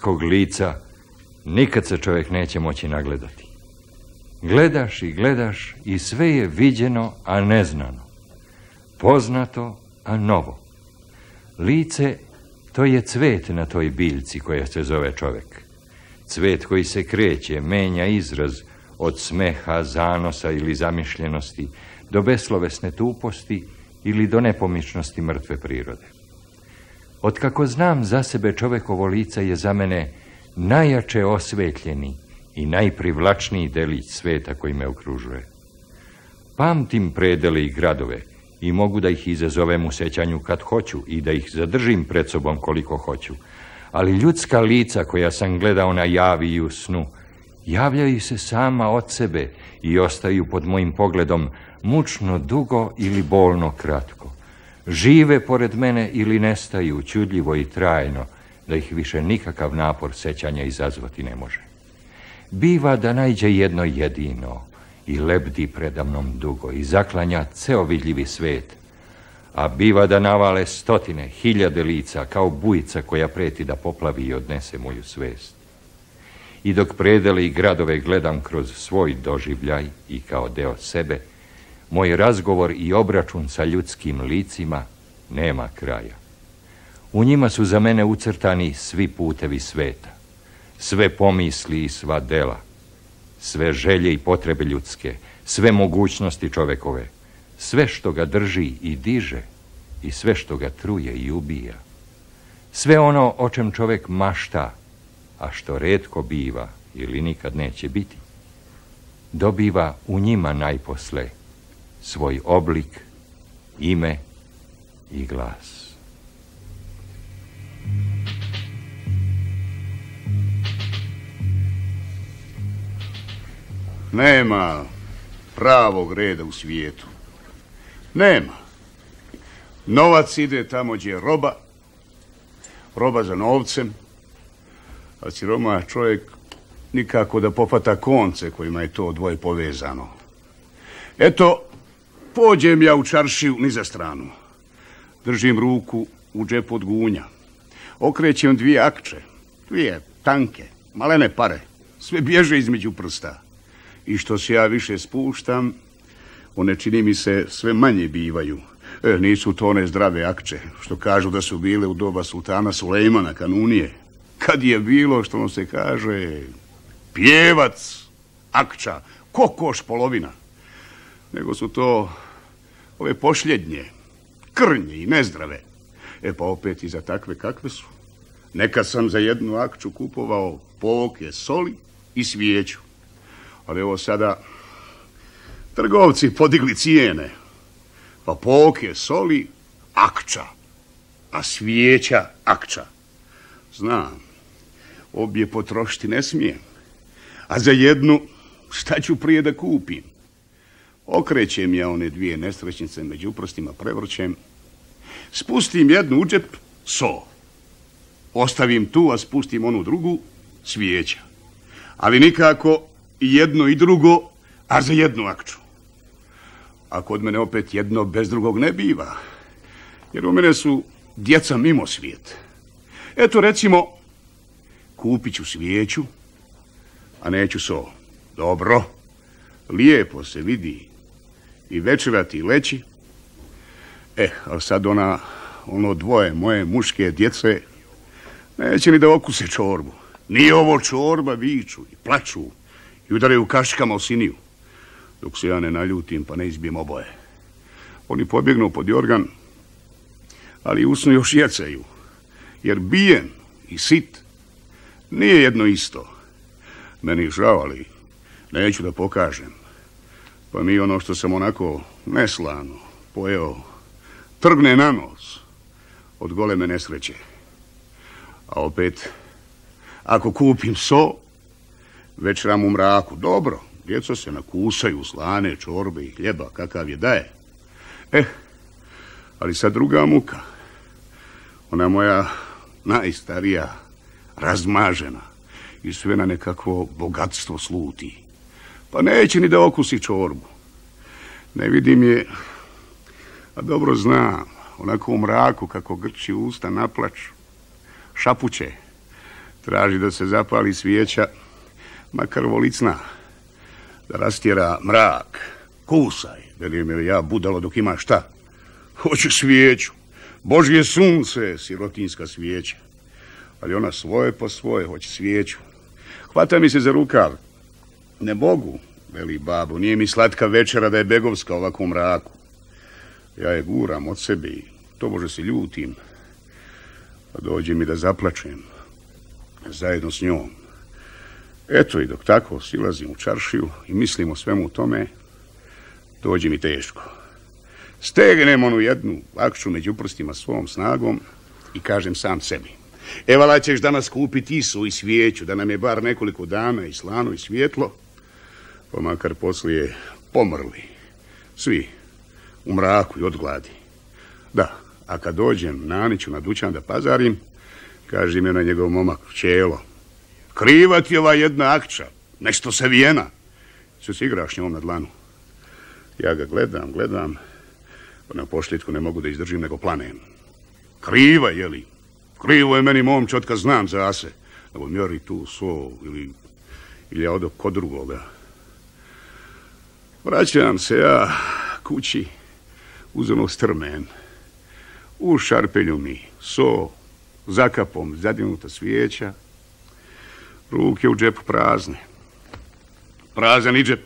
Ljudskog lica nikad se čovjek neće moći nagledati. Gledaš i gledaš i sve je viđeno, a neznano. Poznato, a novo. Lice, to je cvet na toj biljci koja se zove čovjek. Cvet koji se kreće, menja izraz od smeha, zanosa ili zamišljenosti do beslovesne tuposti ili do nepomičnosti mrtve prirode. Otkako znam za sebe čovekovo lice je za mene najjače osvetljeni i najprivlačniji delić sveta koji me okružuje. Pamtim predele i gradove i mogu da ih izazovem u sećanju kad hoću i da ih zadržim pred sobom koliko hoću, ali ljudska lica koja sam gledao na javi i u snu, javljaju se sama od sebe i ostaju pod mojim pogledom mučno dugo ili bolno kratko. Žive pored mene ili nestaju čudljivo i trajno, da ih više nikakav napor sećanja izazvati ne može. Biva da najđe jedno jedino i lebdi predamnom dugo i zaklanja ceo vidljivi svet, a biva da navale stotine, hiljade lica kao bujica koja preti da poplavi i odnese moju svest. I dok predele i gradove gledam kroz svoj doživljaj i kao deo sebe, moj razgovor i obračun sa ljudskim licima nema kraja. U njima su za mene ucrtani svi putevi sveta, sve pomisli i sva dela, sve želje i potrebe ljudske, sve mogućnosti čovekove, sve što ga drži i diže i sve što ga truje i ubija. Sve ono o čem čovek mašta, a što redko biva ili nikad neće biti, dobiva u njima najposle svoj oblik, ime i glas. Nema pravog reda u svijetu. Nema. Novac ide tamo gdje je roba, roba za novcem, a siroma čovjek nikako da popata konce kojima je to dvoje povezano. Eto, pođem ja u čaršiju ni za stranu. Držim ruku u džepu od gunja. Okrećem dvije akče, dvije tanke, malene pare. Sve bježe između prsta. I što se ja više spuštam, one čini mi se sve manje bivaju. E, nisu to one zdrave akče, što kažu da su bile u doba sultana Sulejmana kanunije. Kad je bilo, što mu se kaže, pjevac, akča, kokoš polovina. Nego su to ove pošljednje, krnje i nezdrave. E pa opet i za takve kakve su. Neka sam za jednu akču kupovao poke soli i svijeću. Ali evo sada trgovci podigli cijene. Pa poke soli akča, a svijeća akča. Znam, obje potrošiti ne smijem. A za jednu šta ću prije da kupim? Okrećem ja one dvije nesrećnice među prstima, prevrćem. Spustim jednu u džep, so. Ostavim tu, a spustim onu drugu, svijeća. Ali nikako jedno i drugo, a za jednu akču. A kod mene opet jedno bez drugog ne biva. Jer u mene su djeca mimo svijet. Eto recimo, kupit ću svijeću, a neću so. Dobro, lijepo se vidi i večerati i leći. Eh, ali sad ona, ono dvoje moje muške djece, neće ni da okuse čorbu. Nije ovo čorba, viču i plaču i udaraju kaškama u siniju. Dok se ja ne naljutim pa ne izbijem oboje. Oni pobjegnu pod jorgan, ali usnu još jecaju. Jer bijen i sit nije jedno isto. Meni žao, ali neću da pokažem. Pa mi ono što sam onako neslano pojeo trgne na nos od goleme nesreće. A opet, ako kupim so, već ram u mraku, dobro, djeco se nakusaju slane, čorbe i hljeba, kakav je daje. Eh, ali sad druga muka. Ona moja najstarija, razmažena i sve na nekakvo bogatstvo sluti. Pa neće ni da okusi čorbu. Ne vidim je, a dobro znam, onako u mraku kako grči usta naplaču. šapuće. Traži da se zapali svijeća, makar volicna. Da rastjera mrak. Kusaj, li me ja budalo dok ima šta. Hoću svijeću. Božje sunce, sirotinska svijeća. Ali ona svoje po svoje, hoće svijeću. Hvata mi se za rukav. Ne mogu, veli babu, nije mi slatka večera da je begovska ovako u mraku. Ja je guram od sebe i to može se ljutim. Pa dođe mi da zaplačem zajedno s njom. Eto i dok tako silazim u čaršiju i mislim o svemu tome, dođe mi teško. Stegnem onu jednu akću među prstima svom snagom i kažem sam sebi. Evala ćeš danas kupiti isu i svijeću, da nam je bar nekoliko dana i slano i svjetlo, pa makar poslije pomrli. Svi u mraku i od gladi. Da, a kad dođem Naniću na dućan da pazarim, kaže mi na njegov momak, čelo, kriva ti ova jedna akča, nešto se vijena. Se si igraš njom na dlanu. Ja ga gledam, gledam, na pošljitku ne mogu da izdržim nego planem. Kriva, jeli? Krivo je meni momče od znam za ase. Nego mjori tu so ili, ili ja odo kod drugoga. Vraćam se ja kući uz ono strmen. U šarpelju mi so, zakapom zadinuta svijeća, ruke u džepu prazne. Prazan i džep.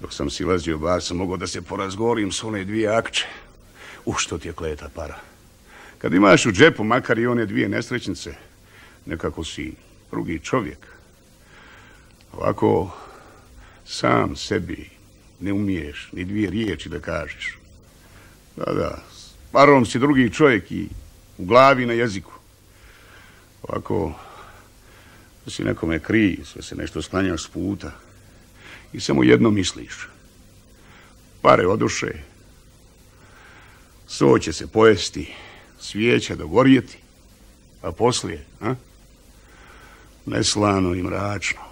Dok sam silazio bar sam mogao da se porazgorim s one dvije akče. U što ti je kleta para. Kad imaš u džepu makar i one dvije nesrećnice, nekako si drugi čovjek. Ovako sam sebi ne umiješ ni dvije riječi da kažeš. Da, da, s parom si drugi čovjek i u glavi na jeziku. Ovako, da si nekome krij, sve se nešto sklanjaš s puta i samo jedno misliš. Pare oduše, so će se pojesti, svijeća dogorjeti, a poslije, a? Neslano i mračno.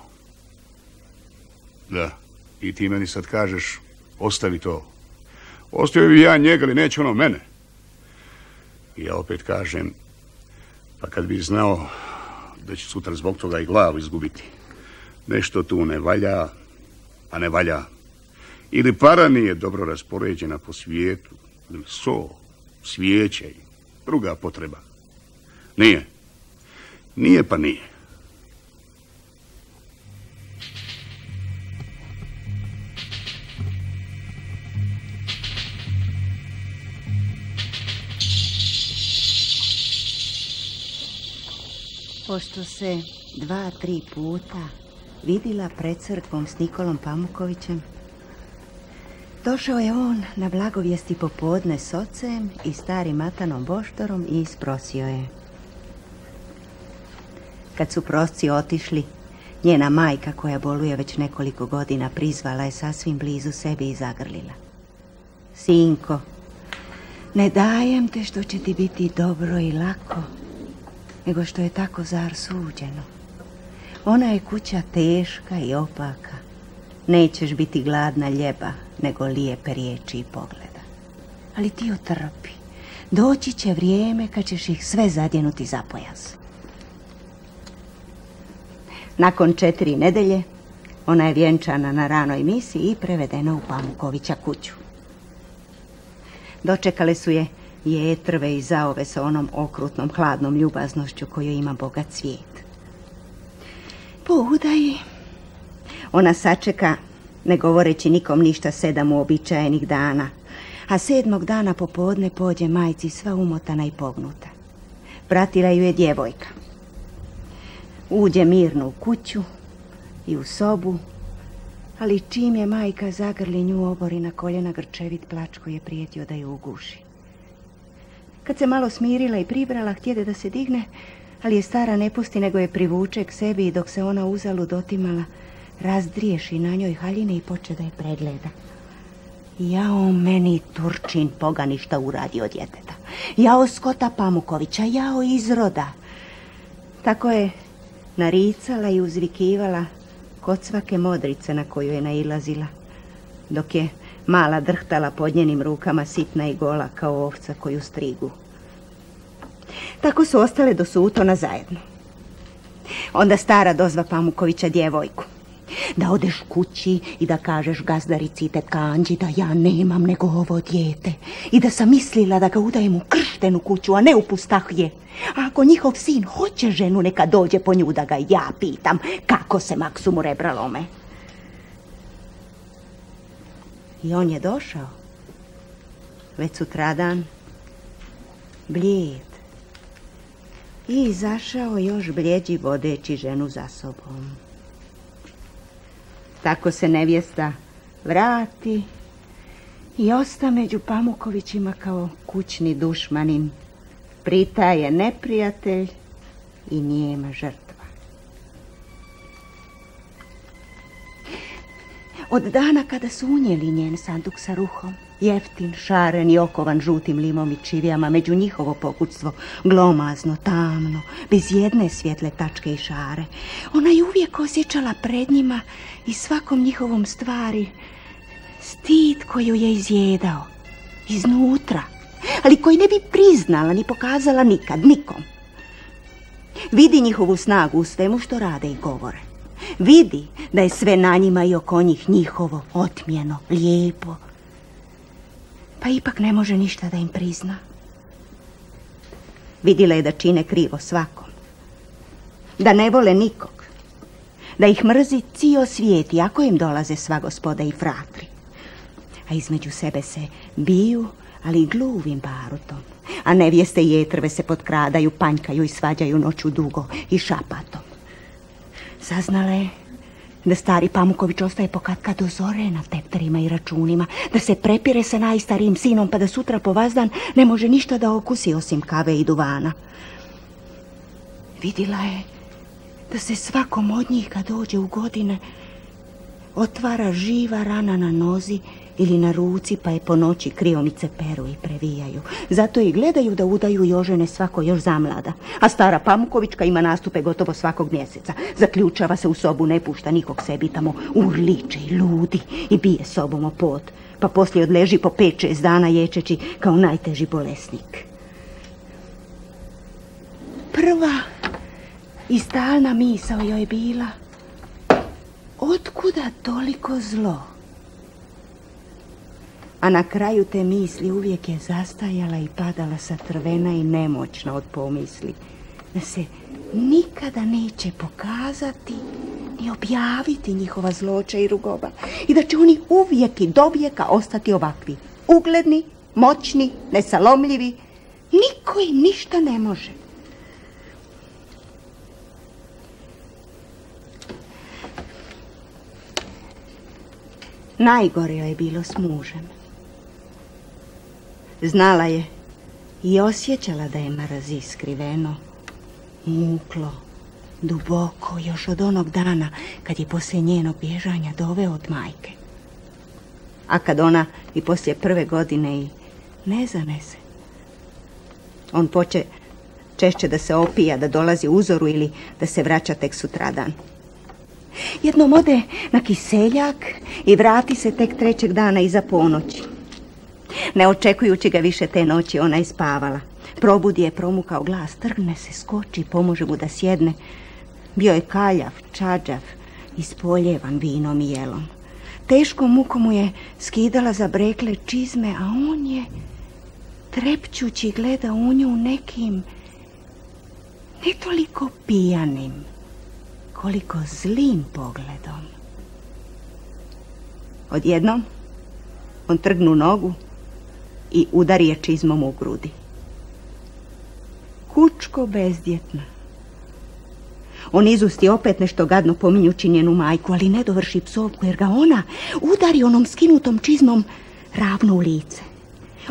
Da, i ti meni sad kažeš, ostavi to. Ostavio bi ja njega, ali neće ono mene. I ja opet kažem, pa kad bi znao da će sutra zbog toga i glavu izgubiti. Nešto tu ne valja, a ne valja. Ili para nije dobro raspoređena po svijetu, ili so, svijeće druga potreba. Nije. Nije pa nije. Pošto se dva, tri puta vidila pred crkvom s Nikolom Pamukovićem, došao je on na blagovijesti popodne s ocem i starim Matanom Boštorom i isprosio je. Kad su prosci otišli, njena majka koja boluje već nekoliko godina prizvala je sasvim blizu sebi i zagrlila. Sinko, ne dajem te što će ti biti dobro i lako, nego što je tako zar suđeno. Ona je kuća teška i opaka. Nećeš biti gladna ljeba, nego lijepe riječi i pogleda. Ali ti otrpi. Doći će vrijeme kad ćeš ih sve zadjenuti za pojas. Nakon četiri nedelje, ona je vjenčana na ranoj misi i prevedena u Pamukovića kuću. Dočekale su je jetrve i zaove sa onom okrutnom hladnom ljubaznošću koju ima bogat svijet. Po udaji ona sačeka, ne govoreći nikom ništa sedam uobičajenih dana, a sedmog dana popodne pođe majci sva umotana i pognuta. Pratila ju je djevojka. Uđe mirno u kuću i u sobu, ali čim je majka zagrli nju obori na koljena grčevit plač koji je prijetio da ju uguši. Kad se malo smirila i pribrala, htjede da se digne, ali je stara ne pusti, nego je privuče k sebi i dok se ona uzalu dotimala, razdriješi na njoj haljine i poče da je pregleda. Jao meni Turčin poganišta uradi od djeteta. Jao Skota Pamukovića, jao izroda. Tako je naricala i uzvikivala kod svake modrice na koju je nailazila, dok je Mala drhtala pod njenim rukama sitna i gola kao ovca koju strigu. Tako su ostale do sutona zajedno. Onda stara dozva Pamukovića djevojku. Da odeš kući i da kažeš gazdarici te kanđi da ja nemam nego ovo dijete. I da sam mislila da ga udajem u krštenu kuću, a ne u pustahje. A ako njihov sin hoće ženu, neka dođe po nju da ga ja pitam kako se maksu mu rebra lome. I on je došao. Već sutradan, blijed. I izašao još bljeđi vodeći ženu za sobom. Tako se nevjesta vrati i osta među Pamukovićima kao kućni dušmanin. Pritaje neprijatelj i nijema žrtva. Od dana kada su unijeli njen sanduk sa ruhom, jeftin, šaren i okovan žutim limom i čivijama, među njihovo pokućstvo, glomazno, tamno, bez jedne svjetle tačke i šare. Ona je uvijek osjećala pred njima i svakom njihovom stvari stid koju je izjedao, iznutra, ali koji ne bi priznala ni pokazala nikad, nikom. Vidi njihovu snagu u svemu što rade i govore. Vidi da je sve na njima i oko njih njihovo, otmjeno, lijepo, pa ipak ne može ništa da im prizna. Vidjela je da čine krivo svakom. Da ne vole nikog. Da ih mrzi cio svijet, ako im dolaze sva gospoda i fratri. A između sebe se biju, ali gluvim barutom. A nevijeste i jetrve se potkradaju, panjkaju i svađaju noću dugo i šapatom. Saznala je da stari Pamuković ostaje pokatka do zore na tepterima i računima, da se prepire sa najstarijim sinom, pa da sutra po vazdan ne može ništa da okusi osim kave i duvana. Vidjela je da se svakom od njih kad dođe u godine otvara živa rana na nozi ili na ruci pa je po noći kriomice peru i previjaju. Zato i gledaju da udaju Jožene svako još zamlada. A stara Pamukovićka ima nastupe gotovo svakog mjeseca. Zaključava se u sobu, ne pušta nikog sebi tamo, urliče i ludi i bije sobom o pot. Pa poslije odleži po pet, šest dana ječeći kao najteži bolesnik. Prva i stalna misao joj bila Otkuda toliko zlo? A na kraju te misli uvijek je zastajala i padala sa trvena i nemoćna od pomisli da se nikada neće pokazati ni objaviti njihova zloča i rugoba i da će oni uvijek i dovijeka ostati ovakvi, ugledni, moćni, nesalomljivi, niko im ništa ne može. Najgore je bilo s mužem. Znala je i osjećala da je mraz iskriveno, muklo, duboko, još od onog dana kad je poslije njenog bježanja doveo od majke. A kad ona i poslije prve godine i ne zanese. On poče češće da se opija, da dolazi uzoru ili da se vraća tek sutradan. Jednom ode na kiseljak i vrati se tek trećeg dana iza ponoći. Ne očekujući ga više te noći, ona je spavala. Probudi je promukao glas, trgne se, skoči, pomože mu da sjedne. Bio je kaljav, čađav, ispoljevan vinom i jelom. Teško muko mu je skidala za brekle čizme, a on je trepćući gleda u nju nekim ne toliko pijanim, koliko zlim pogledom. Odjednom on trgnu nogu i udari je čizmom u grudi. Kučko bezdjetna. On izusti opet nešto gadno pominjući njenu majku, ali ne dovrši psovku jer ga ona udari onom skinutom čizmom ravno u lice.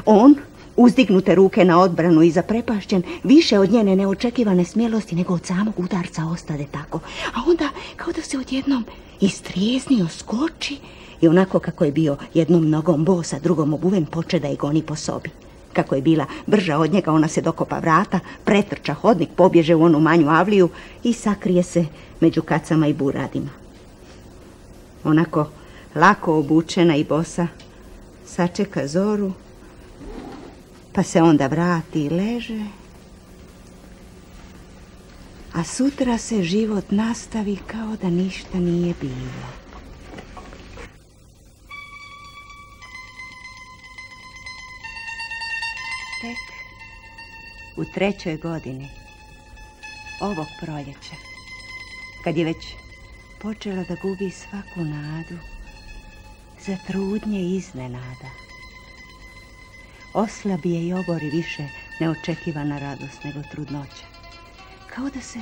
On, uzdignute ruke na odbranu i zaprepašćen, više od njene neočekivane smjelosti nego od samog udarca ostade tako. A onda, kao da se odjednom istrijeznio, skoči i onako kako je bio jednom nogom bosa, drugom obuven, poče da je goni po sobi. Kako je bila brža od njega, ona se dokopa vrata, pretrča hodnik, pobježe u onu manju avliju i sakrije se među kacama i buradima. Onako lako obučena i bosa, sačeka zoru, pa se onda vrati i leže a sutra se život nastavi kao da ništa nije bilo. U trećoj godini ovog proljeća, kad je već počela da gubi svaku nadu, za trudnje iznenada. Oslabije i obori više neočekivana radost nego trudnoća. Kao da se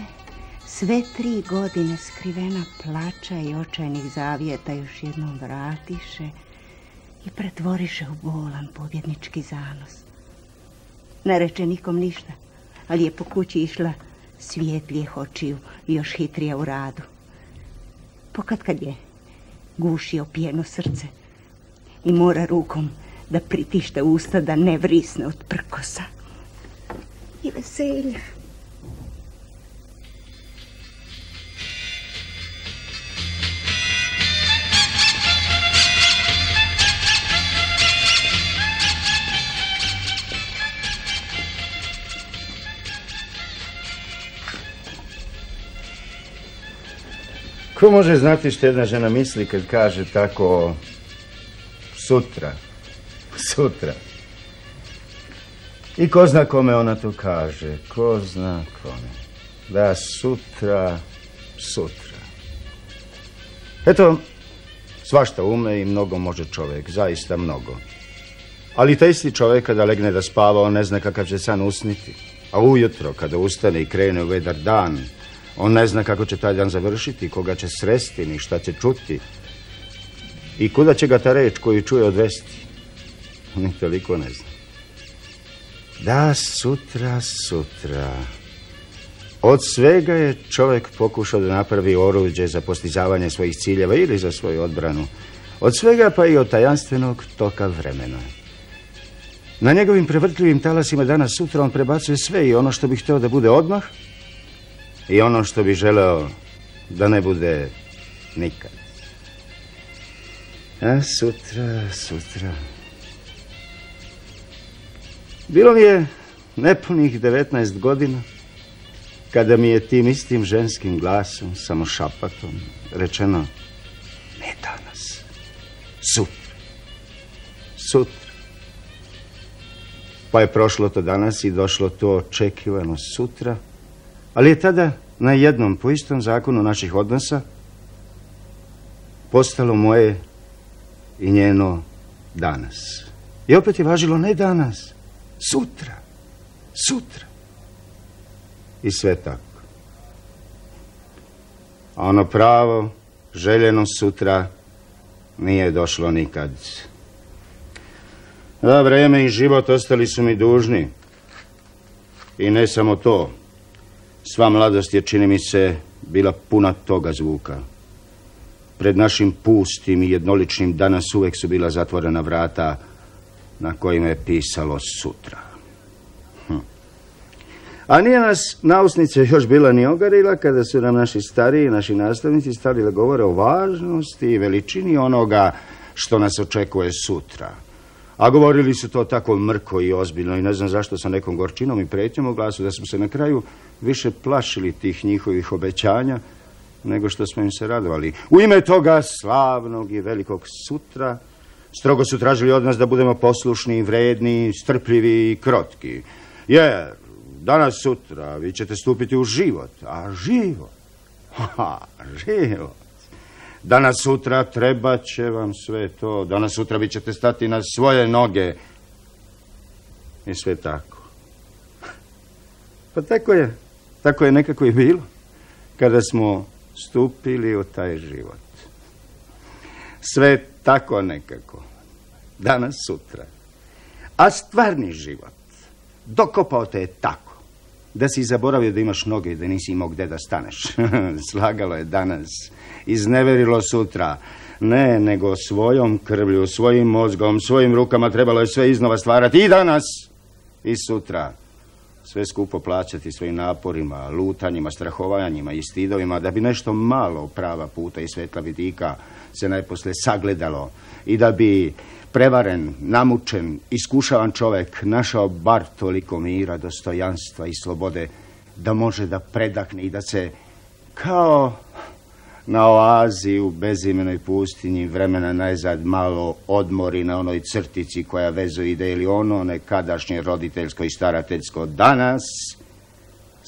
sve tri godine skrivena plača i očajnih zavijeta još jednom vratiše i pretvoriše u bolan pobjednički zanos. Ne reče nikom ništa, ali je po kući išla svjetlijeh očiju i još hitrije u radu. Pokad kad je gušio pijeno srce i mora rukom da pritište usta da ne vrisne od prkosa i veselja. Ko može znati što jedna žena misli kad kaže tako sutra, sutra. I ko zna kome ona to kaže, ko zna kome. Da, sutra, sutra. Eto, svašta ume i mnogo može čovjek, zaista mnogo. Ali taj isti čovjek kada legne da spava, on ne zna kakav će san usniti. A ujutro, kada ustane i krene u vedar dan, on ne zna kako će taj dan završiti, koga će sresti, ni šta će čuti. I kuda će ga ta reč koju čuje odvesti? Ni toliko ne zna. Da, sutra, sutra. Od svega je čovjek pokušao da napravi oruđe za postizavanje svojih ciljeva ili za svoju odbranu. Od svega pa i od tajanstvenog toka vremena. Na njegovim prevrtljivim talasima danas sutra on prebacuje sve i ono što bi htio da bude odmah i ono što bi želeo da ne bude nikad. A sutra, sutra. Bilo mi je nepunih 19 godina kada mi je tim istim ženskim glasom, samo šapatom, rečeno ne danas, sutra, sutra. Pa je prošlo to danas i došlo to očekivano sutra, ali je tada na jednom, po istom zakonu naših odnosa, postalo moje i njeno danas. I opet je važilo ne danas, sutra, sutra. I sve tako. A ono pravo, željeno sutra, nije došlo nikad. Da, vreme i život ostali su mi dužni. I ne samo to. Sva mladost je, čini mi se, bila puna toga zvuka. Pred našim pustim i jednoličnim danas uvek su bila zatvorena vrata na kojima je pisalo sutra. Hm. A nije nas nausnice još bila ni ogarila kada su nam naši stariji, naši nastavnici stali da govore o važnosti i veličini onoga što nas očekuje sutra. A govorili su to tako mrko i ozbiljno i ne znam zašto sa nekom gorčinom i pretnjom u glasu da smo se na kraju više plašili tih njihovih obećanja nego što smo im se radovali. U ime toga slavnog i velikog sutra strogo su tražili od nas da budemo poslušni, vredni, strpljivi i krotki. Jer danas sutra vi ćete stupiti u život, a život, ha, život. Danas sutra treba će vam sve to. Danas sutra vi ćete stati na svoje noge. I sve tako. Pa tako je. Tako je nekako i bilo. Kada smo stupili u taj život. Sve tako nekako. Danas sutra. A stvarni život dokopao te je tako da si zaboravio da imaš noge i da nisi imao gde da staneš. Slagalo je danas, izneverilo sutra. Ne, nego svojom krvlju, svojim mozgom, svojim rukama trebalo je sve iznova stvarati i danas i sutra. Sve skupo plaćati svojim naporima, lutanjima, strahovanjima i stidovima da bi nešto malo prava puta i svetla vidika se najposle sagledalo i da bi prevaren, namučen, iskušavan čovjek našao bar toliko mira, dostojanstva i slobode da može da predahne i da se kao na oazi u bezimenoj pustinji vremena najzad malo odmori na onoj crtici koja vezuje ide ili ono nekadašnje roditeljsko i starateljsko danas,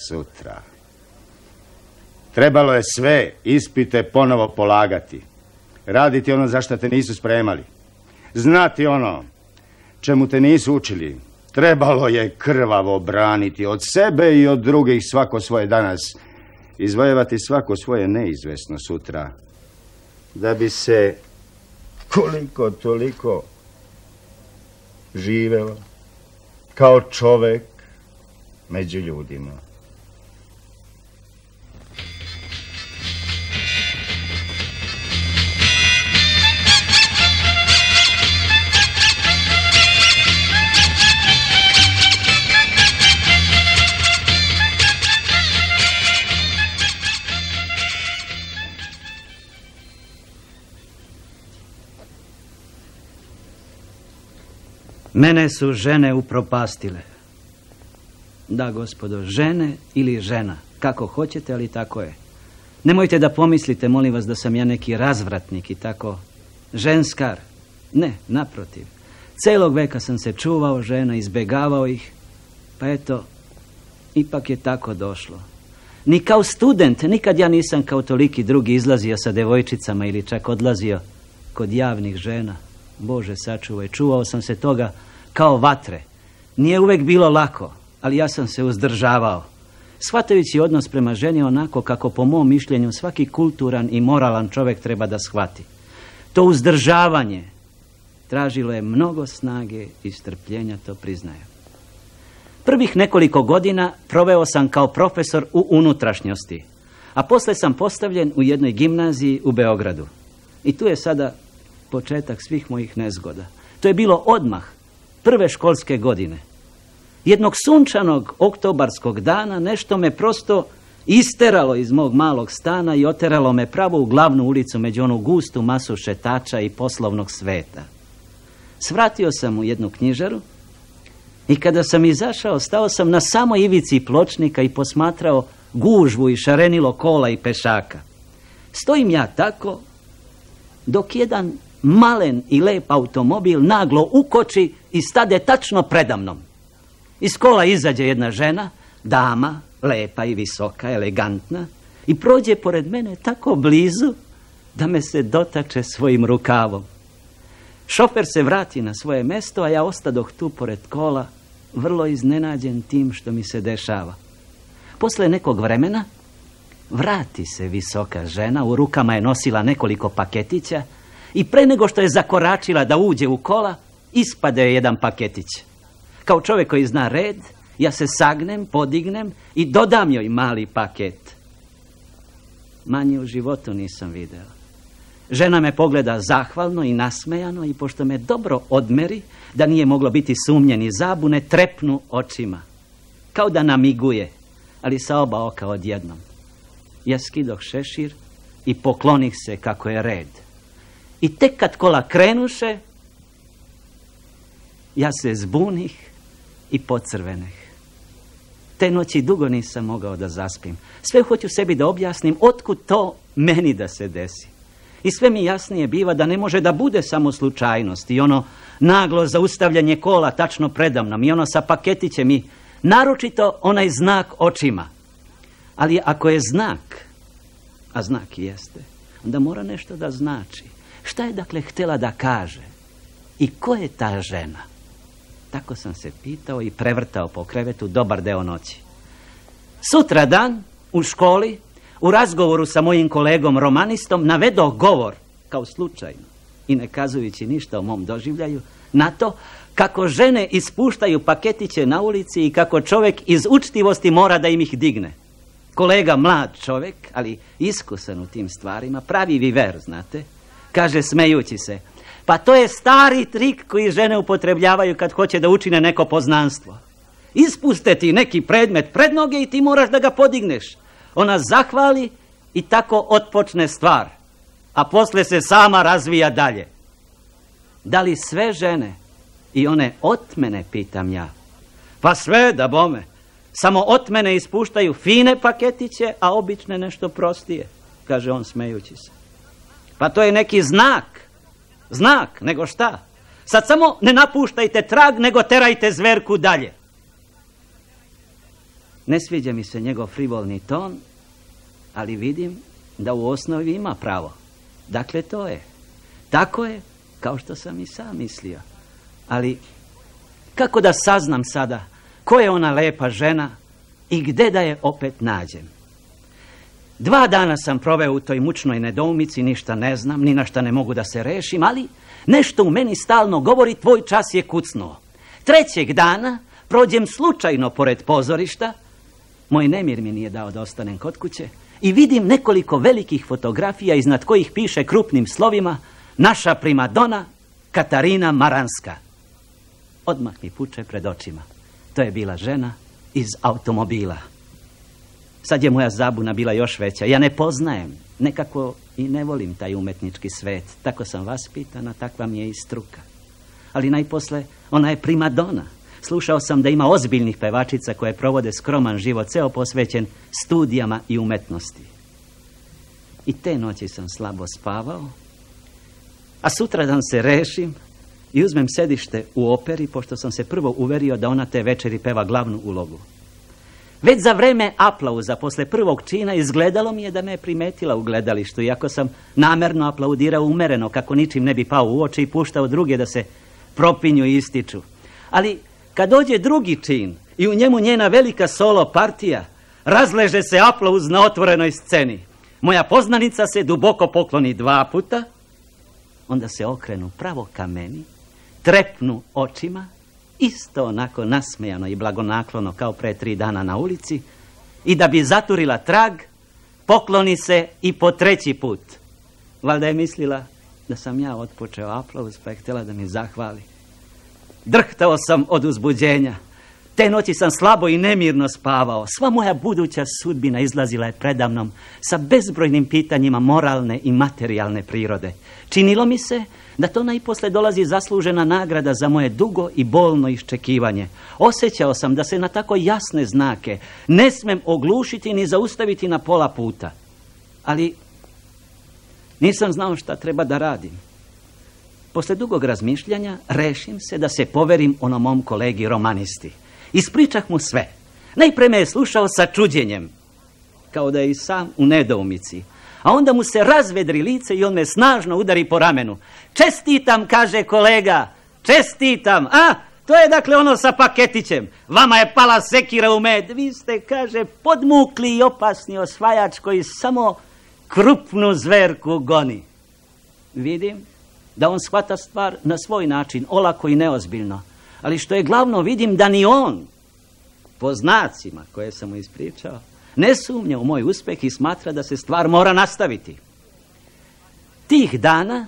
sutra. Trebalo je sve ispite ponovo polagati. Raditi ono za što te nisu spremali. Znati ono čemu te nisu učili. Trebalo je krvavo braniti od sebe i od drugih svako svoje danas. Izvojevati svako svoje neizvesno sutra. Da bi se koliko toliko živelo kao čovek među ljudima. Mene su žene upropastile. Da, gospodo, žene ili žena, kako hoćete, ali tako je. Nemojte da pomislite, molim vas, da sam ja neki razvratnik i tako ženskar. Ne, naprotiv. Celog veka sam se čuvao žena, izbegavao ih, pa eto, ipak je tako došlo. Ni kao student, nikad ja nisam kao toliki drugi izlazio sa devojčicama ili čak odlazio kod javnih žena. Bože sačuvaj, čuvao sam se toga kao vatre. Nije uvek bilo lako, ali ja sam se uzdržavao. Shvatajući odnos prema ženi onako kako po mom mišljenju svaki kulturan i moralan čovjek treba da shvati. To uzdržavanje tražilo je mnogo snage i strpljenja, to priznajem. Prvih nekoliko godina proveo sam kao profesor u unutrašnjosti, a posle sam postavljen u jednoj gimnaziji u Beogradu. I tu je sada početak svih mojih nezgoda. To je bilo odmah prve školske godine. Jednog sunčanog oktobarskog dana nešto me prosto isteralo iz mog malog stana i oteralo me pravo u glavnu ulicu među onu gustu masu šetača i poslovnog sveta. Svratio sam u jednu knjižaru i kada sam izašao, stao sam na samoj ivici pločnika i posmatrao gužvu i šarenilo kola i pešaka. Stojim ja tako, dok jedan malen i lep automobil naglo ukoči i stade tačno predamnom. Iz kola izađe jedna žena, dama, lepa i visoka, elegantna, i prođe pored mene tako blizu da me se dotače svojim rukavom. Šofer se vrati na svoje mesto, a ja ostadoh tu pored kola, vrlo iznenađen tim što mi se dešava. Posle nekog vremena vrati se visoka žena, u rukama je nosila nekoliko paketića i pre nego što je zakoračila da uđe u kola, ispade je jedan paketić. Kao čovjek koji zna red, ja se sagnem, podignem i dodam joj mali paket. Manje u životu nisam video. Žena me pogleda zahvalno i nasmejano i pošto me dobro odmeri, da nije moglo biti sumnje ni zabune, trepnu očima. Kao da namiguje, ali sa oba oka odjednom. Ja skidoh šešir i poklonih se kako je red. I tek kad kola krenuše, ja se zbunih i pocrveneh. Te noći dugo nisam mogao da zaspim. Sve hoću sebi da objasnim otkud to meni da se desi. I sve mi jasnije biva da ne može da bude samo slučajnost i ono naglo zaustavljanje kola tačno predamnom i ono sa paketićem i naročito onaj znak očima. Ali ako je znak, a znak jeste, onda mora nešto da znači. Šta je dakle htjela da kaže? I ko je ta žena? Tako sam se pitao i prevrtao po krevetu dobar deo noći. Sutra dan u školi, u razgovoru sa mojim kolegom romanistom, navedo govor, kao slučajno, i ne kazujući ništa o mom doživljaju, na to kako žene ispuštaju paketiće na ulici i kako čovjek iz učtivosti mora da im ih digne. Kolega, mlad čovjek, ali iskusan u tim stvarima, pravi viver, znate, kaže smejući se, pa to je stari trik koji žene upotrebljavaju kad hoće da učine neko poznanstvo. Ispuste ti neki predmet pred noge i ti moraš da ga podigneš. Ona zahvali i tako otpočne stvar, a posle se sama razvija dalje. Da li sve žene i one od mene, pitam ja. Pa sve da bome. Samo od mene ispuštaju fine paketiće, a obične nešto prostije, kaže on smejući se. Pa to je neki znak. Znak, nego šta? Sad samo ne napuštajte trag, nego terajte zverku dalje. Ne sviđa mi se njegov frivolni ton, ali vidim da u osnovi ima pravo. Dakle, to je. Tako je, kao što sam i sam mislio. Ali, kako da saznam sada ko je ona lepa žena i gde da je opet nađem? Dva dana sam proveo u toj mučnoj nedoumici, ništa ne znam, ni na šta ne mogu da se rešim, ali nešto u meni stalno govori, tvoj čas je kucnuo. Trećeg dana prođem slučajno pored pozorišta, moj nemir mi nije dao da ostanem kod kuće, i vidim nekoliko velikih fotografija iznad kojih piše krupnim slovima naša primadona Katarina Maranska. Odmah mi puče pred očima. To je bila žena iz automobila. Sad je moja zabuna bila još veća. Ja ne poznajem, nekako i ne volim taj umetnički svet. Tako sam vas pitana, takva mi je i struka. Ali najposle, ona je primadona. Slušao sam da ima ozbiljnih pevačica koje provode skroman život, ceo posvećen studijama i umetnosti. I te noći sam slabo spavao, a sutradan se rešim i uzmem sedište u operi, pošto sam se prvo uverio da ona te večeri peva glavnu ulogu. Već za vreme aplauza posle prvog čina izgledalo mi je da me je primetila u gledalištu, iako sam namerno aplaudirao umereno, kako ničim ne bi pao u oči i puštao druge da se propinju i ističu. Ali kad dođe drugi čin i u njemu njena velika solo partija, razleže se aplauz na otvorenoj sceni. Moja poznanica se duboko pokloni dva puta, onda se okrenu pravo ka meni, trepnu očima, isto onako nasmejano i blagonaklono kao pre tri dana na ulici, i da bi zaturila trag, pokloni se i po treći put. Valjda je mislila da sam ja otpočeo aplauz, pa je htjela da mi zahvali. Drhtao sam od uzbuđenja. Te noći sam slabo i nemirno spavao. Sva moja buduća sudbina izlazila je predamnom sa bezbrojnim pitanjima moralne i materijalne prirode. Činilo mi se da to najposle dolazi zaslužena nagrada za moje dugo i bolno iščekivanje. Osjećao sam da se na tako jasne znake ne smem oglušiti ni zaustaviti na pola puta. Ali nisam znao šta treba da radim. Posle dugog razmišljanja rešim se da se poverim onom mom kolegi romanisti. Ispričah mu sve. Najpre me je slušao sa čuđenjem, kao da je i sam u nedoumici. A onda mu se razvedri lice i on me snažno udari po ramenu. Čestitam, kaže kolega, čestitam, a? To je dakle ono sa paketićem. Vama je pala sekira u med. Vi ste, kaže, podmukli i opasni osvajač koji samo krupnu zverku goni. Vidim da on shvata stvar na svoj način, olako i neozbiljno. Ali što je glavno, vidim da ni on, po znacima koje sam mu ispričao, ne sumnja u moj uspeh i smatra da se stvar mora nastaviti. Tih dana,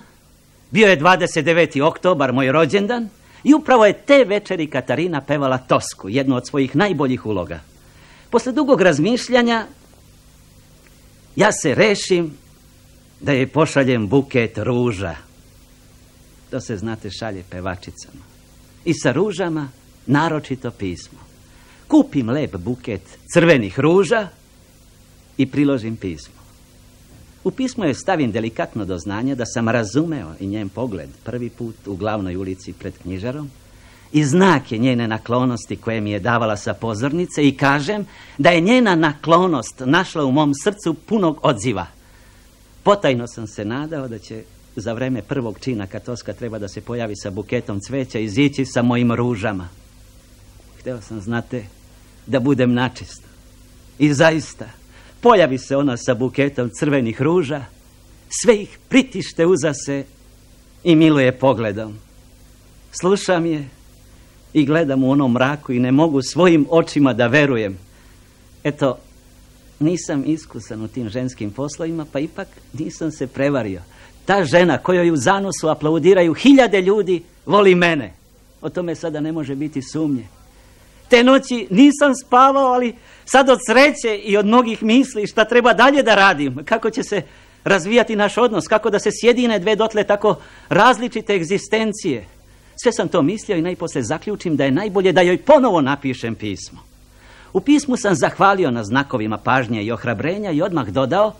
bio je 29. oktobar, moj rođendan, i upravo je te večeri Katarina pevala Tosku, jednu od svojih najboljih uloga. Posle dugog razmišljanja, ja se rešim da je pošaljem buket ruža. To se, znate, šalje pevačicama. I sa ružama naročito pismo. Kupim lep buket crvenih ruža i priložim pismo. U pismo je stavim delikatno do znanja da sam razumeo i njen pogled prvi put u glavnoj ulici pred knjižarom i znak je njene naklonosti koje mi je davala sa pozornice i kažem da je njena naklonost našla u mom srcu punog odziva. Potajno sam se nadao da će za vreme prvog čina Katoska treba da se pojavi sa buketom cveća i izići sa mojim ružama. Hteo sam, znate, da budem načist. I zaista, pojavi se ona sa buketom crvenih ruža, sve ih pritište uza se i miluje pogledom. Slušam je i gledam u onom mraku i ne mogu svojim očima da verujem. Eto, nisam iskusan u tim ženskim poslovima, pa ipak nisam se prevario. Ta žena kojoj u zanosu aplaudiraju hiljade ljudi, voli mene. O tome sada ne može biti sumnje. Te noći nisam spavao, ali sad od sreće i od mnogih misli šta treba dalje da radim. Kako će se razvijati naš odnos, kako da se sjedine dve dotle tako različite egzistencije. Sve sam to mislio i najposlije zaključim da je najbolje da joj ponovo napišem pismo. U pismu sam zahvalio na znakovima pažnje i ohrabrenja i odmah dodao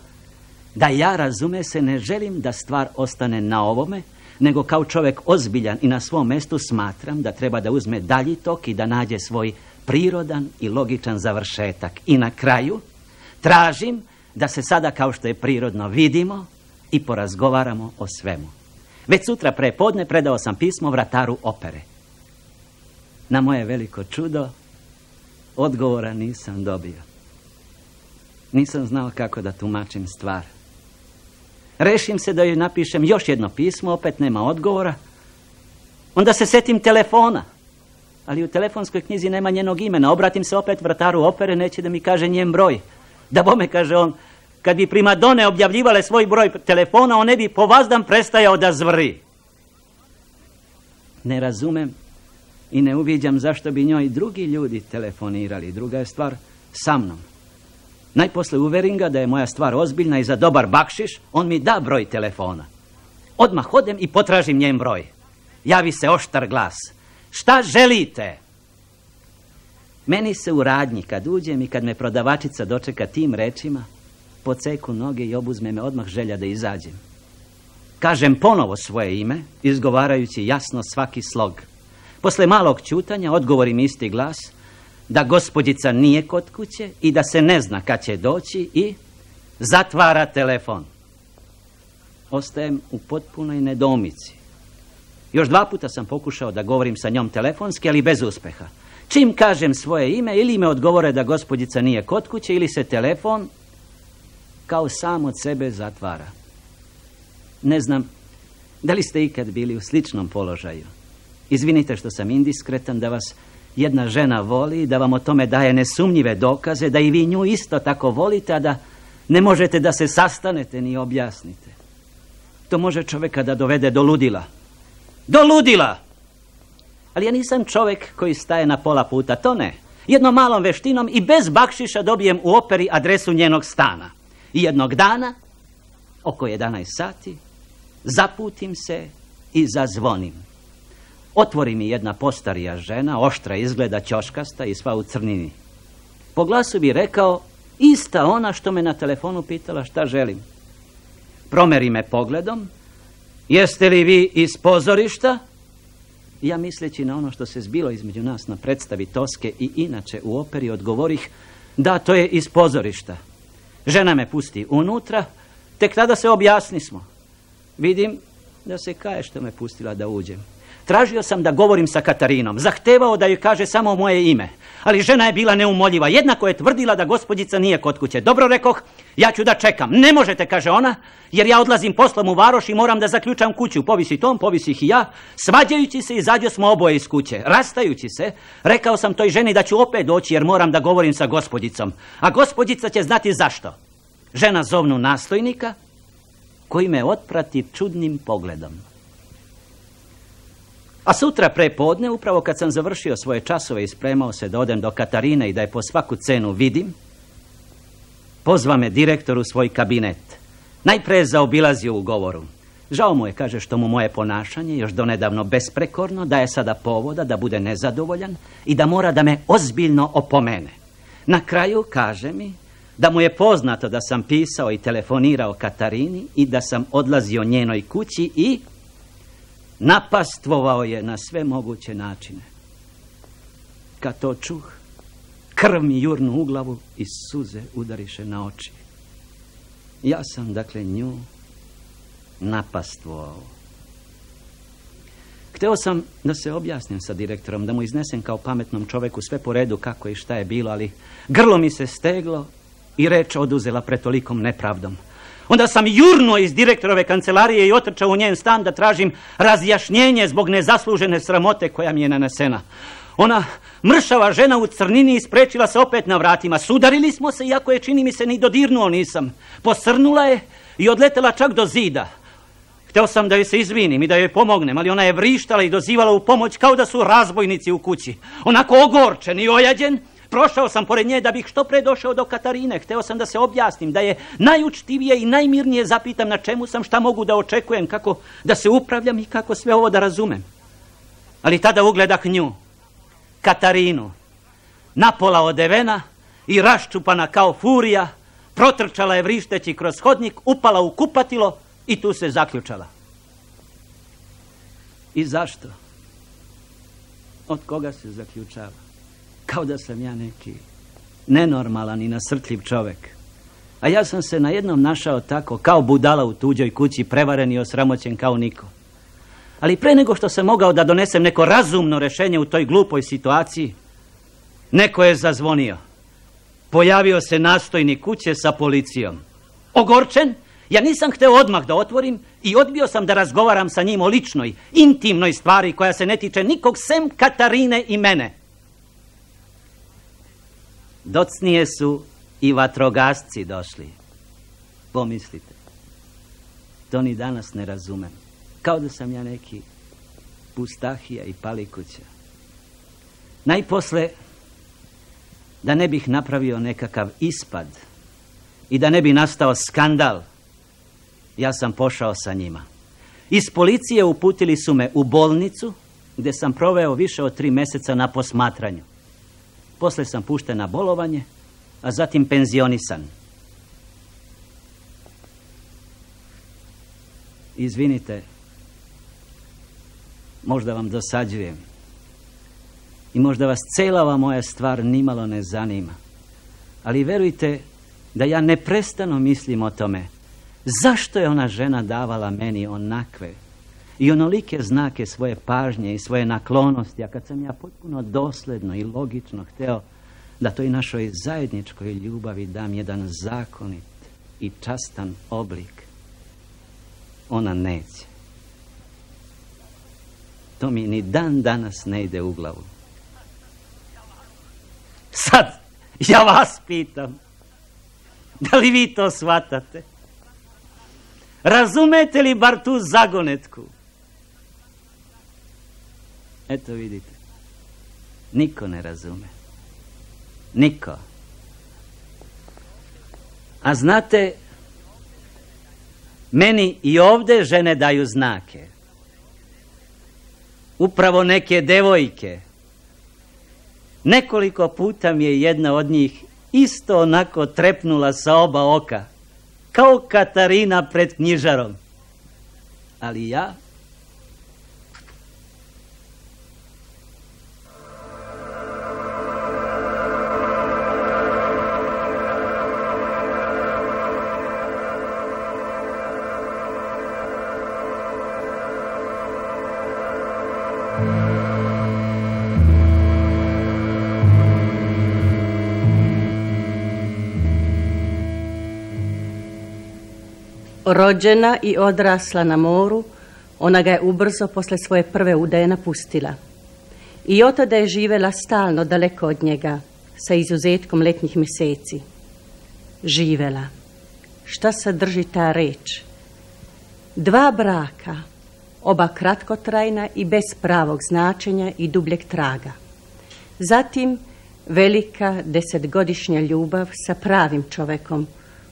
da ja, razume se, ne želim da stvar ostane na ovome, nego kao čovjek ozbiljan i na svom mestu smatram da treba da uzme dalji tok i da nađe svoj prirodan i logičan završetak. I na kraju tražim da se sada kao što je prirodno vidimo i porazgovaramo o svemu. Već sutra prepodne predao sam pismo vrataru opere. Na moje veliko čudo odgovora nisam dobio. Nisam znao kako da tumačim stvar. Rešim se da joj napišem još jedno pismo, opet nema odgovora. Onda se setim telefona. Ali u telefonskoj knjizi nema njenog imena. Obratim se opet vrataru opere, neće da mi kaže njen broj. Da bome, kaže on, kad bi primadone objavljivale svoj broj telefona, on ne bi po vazdan prestajao da zvri. Ne razumem i ne uviđam zašto bi njoj drugi ljudi telefonirali. Druga je stvar sa mnom. Najposle uverim ga da je moja stvar ozbiljna i za dobar bakšiš, on mi da broj telefona. Odmah odem i potražim njen broj. Javi se oštar glas. Šta želite? Meni se u radnji, kad uđem i kad me prodavačica dočeka tim rečima, poceku noge i obuzme me odmah želja da izađem. Kažem ponovo svoje ime, izgovarajući jasno svaki slog. Posle malog čutanja odgovorim isti glas da gospođica nije kod kuće i da se ne zna kad će doći i zatvara telefon. Ostajem u potpunoj nedomici. Još dva puta sam pokušao da govorim sa njom telefonski, ali bez uspeha. Čim kažem svoje ime, ili me odgovore da gospođica nije kod kuće, ili se telefon kao sam od sebe zatvara. Ne znam, da li ste ikad bili u sličnom položaju? Izvinite što sam indiskretan da vas jedna žena voli, da vam o tome daje nesumnjive dokaze, da i vi nju isto tako volite, a da ne možete da se sastanete ni objasnite. To može čovjeka da dovede do ludila. Do ludila! Ali ja nisam čovjek koji staje na pola puta, to ne. Jednom malom veštinom i bez bakšiša dobijem u operi adresu njenog stana. I jednog dana, oko 11 sati, zaputim se i zazvonim. Otvori mi jedna postarija žena, oštra izgleda, ćoškasta i sva u crnini. Po glasu bi rekao, ista ona što me na telefonu pitala šta želim. Promeri me pogledom, jeste li vi iz pozorišta? Ja misleći na ono što se zbilo između nas na predstavi Toske i inače u operi odgovorih, da, to je iz pozorišta. Žena me pusti unutra, tek tada se objasnismo. Vidim da se kaje što me pustila da uđem. Tražio sam da govorim sa Katarinom, zahtevao da joj kaže samo moje ime. Ali žena je bila neumoljiva, jednako je tvrdila da gospođica nije kod kuće. Dobro rekoh, ja ću da čekam. Ne možete, kaže ona, jer ja odlazim poslom u varoš i moram da zaključam kuću. Povisi tom, povisi ih i ja. Svađajući se, izađo smo oboje iz kuće. Rastajući se, rekao sam toj ženi da ću opet doći jer moram da govorim sa gospođicom. A gospođica će znati zašto. Žena zovnu nastojnika, koji me otprati čudnim pogledom. A sutra prepodne, upravo kad sam završio svoje časove i spremao se da odem do Katarine i da je po svaku cenu vidim, pozva me direktor u svoj kabinet. Najpre zaobilazio u govoru. Žao mu je, kaže, što mu moje ponašanje, još donedavno besprekorno, da je sada povoda da bude nezadovoljan i da mora da me ozbiljno opomene. Na kraju kaže mi da mu je poznato da sam pisao i telefonirao Katarini i da sam odlazio njenoj kući i napastvovao je na sve moguće načine. Kad to čuh, krv mi jurnu u glavu i suze udariše na oči. Ja sam, dakle, nju napastvovao. Hteo sam da se objasnim sa direktorom, da mu iznesem kao pametnom čoveku sve po redu kako i šta je bilo, ali grlo mi se steglo i reč oduzela pretolikom nepravdom. Onda sam jurnuo iz direktorove kancelarije i otrčao u njen stan da tražim razjašnjenje zbog nezaslužene sramote koja mi je nanesena. Ona mršava žena u crnini isprečila se opet na vratima. Sudarili smo se, iako je čini mi se ni dodirnuo nisam. Posrnula je i odletela čak do zida. Hteo sam da joj se izvinim i da joj pomognem, ali ona je vrištala i dozivala u pomoć kao da su razbojnici u kući. Onako ogorčen i ojađen, Prošao sam pored nje da bih što pre došao do Katarine. Hteo sam da se objasnim, da je najučtivije i najmirnije zapitam na čemu sam, šta mogu da očekujem, kako da se upravljam i kako sve ovo da razumem. Ali tada ugledah nju, Katarinu, napola odevena i raščupana kao furija, protrčala je vrišteći kroz hodnik, upala u kupatilo i tu se zaključala. I zašto? Od koga se zaključava? Kao da sam ja neki nenormalan i nasrtljiv čovjek. A ja sam se na jednom našao tako, kao budala u tuđoj kući, prevaren i osramoćen kao niko. Ali pre nego što sam mogao da donesem neko razumno rešenje u toj glupoj situaciji, neko je zazvonio. Pojavio se nastojnik kuće sa policijom. Ogorčen, ja nisam hteo odmah da otvorim i odbio sam da razgovaram sa njim o ličnoj, intimnoj stvari koja se ne tiče nikog sem Katarine i mene. Docnije su i vatrogasci došli. Pomislite. To ni danas ne razumem. Kao da sam ja neki pustahija i palikuća. Najposle, da ne bih napravio nekakav ispad i da ne bi nastao skandal, ja sam pošao sa njima. Iz policije uputili su me u bolnicu, gdje sam proveo više od tri mjeseca na posmatranju. Posle sam pušten na bolovanje, a zatim penzionisan. Izvinite, možda vam dosađujem. I možda vas cela ova moja stvar nimalo ne zanima. Ali verujte da ja neprestano mislim o tome. Zašto je ona žena davala meni onakve i onolike znake svoje pažnje i svoje naklonosti, a kad sam ja potpuno dosledno i logično hteo da toj našoj zajedničkoj ljubavi dam jedan zakonit i častan oblik, ona neće. To mi ni dan danas ne ide u glavu. Sad, ja vas pitam, da li vi to shvatate? Razumete li bar tu zagonetku? Eto vidite, niko ne razume. Niko. A znate, meni i ovdje žene daju znake. Upravo neke devojke. Nekoliko puta mi je jedna od njih isto onako trepnula sa oba oka, kao Katarina pred knjižarom. Ali ja Rođena i odrasla na moru, ona ga je ubrzo posle svoje prve udaje napustila. I od tada je živela stalno daleko od njega, sa izuzetkom letnjih mjeseci. Živela. Šta sadrži ta reč? Dva braka, oba kratkotrajna i bez pravog značenja i dubljeg traga. Zatim velika desetgodišnja ljubav sa pravim čovekom,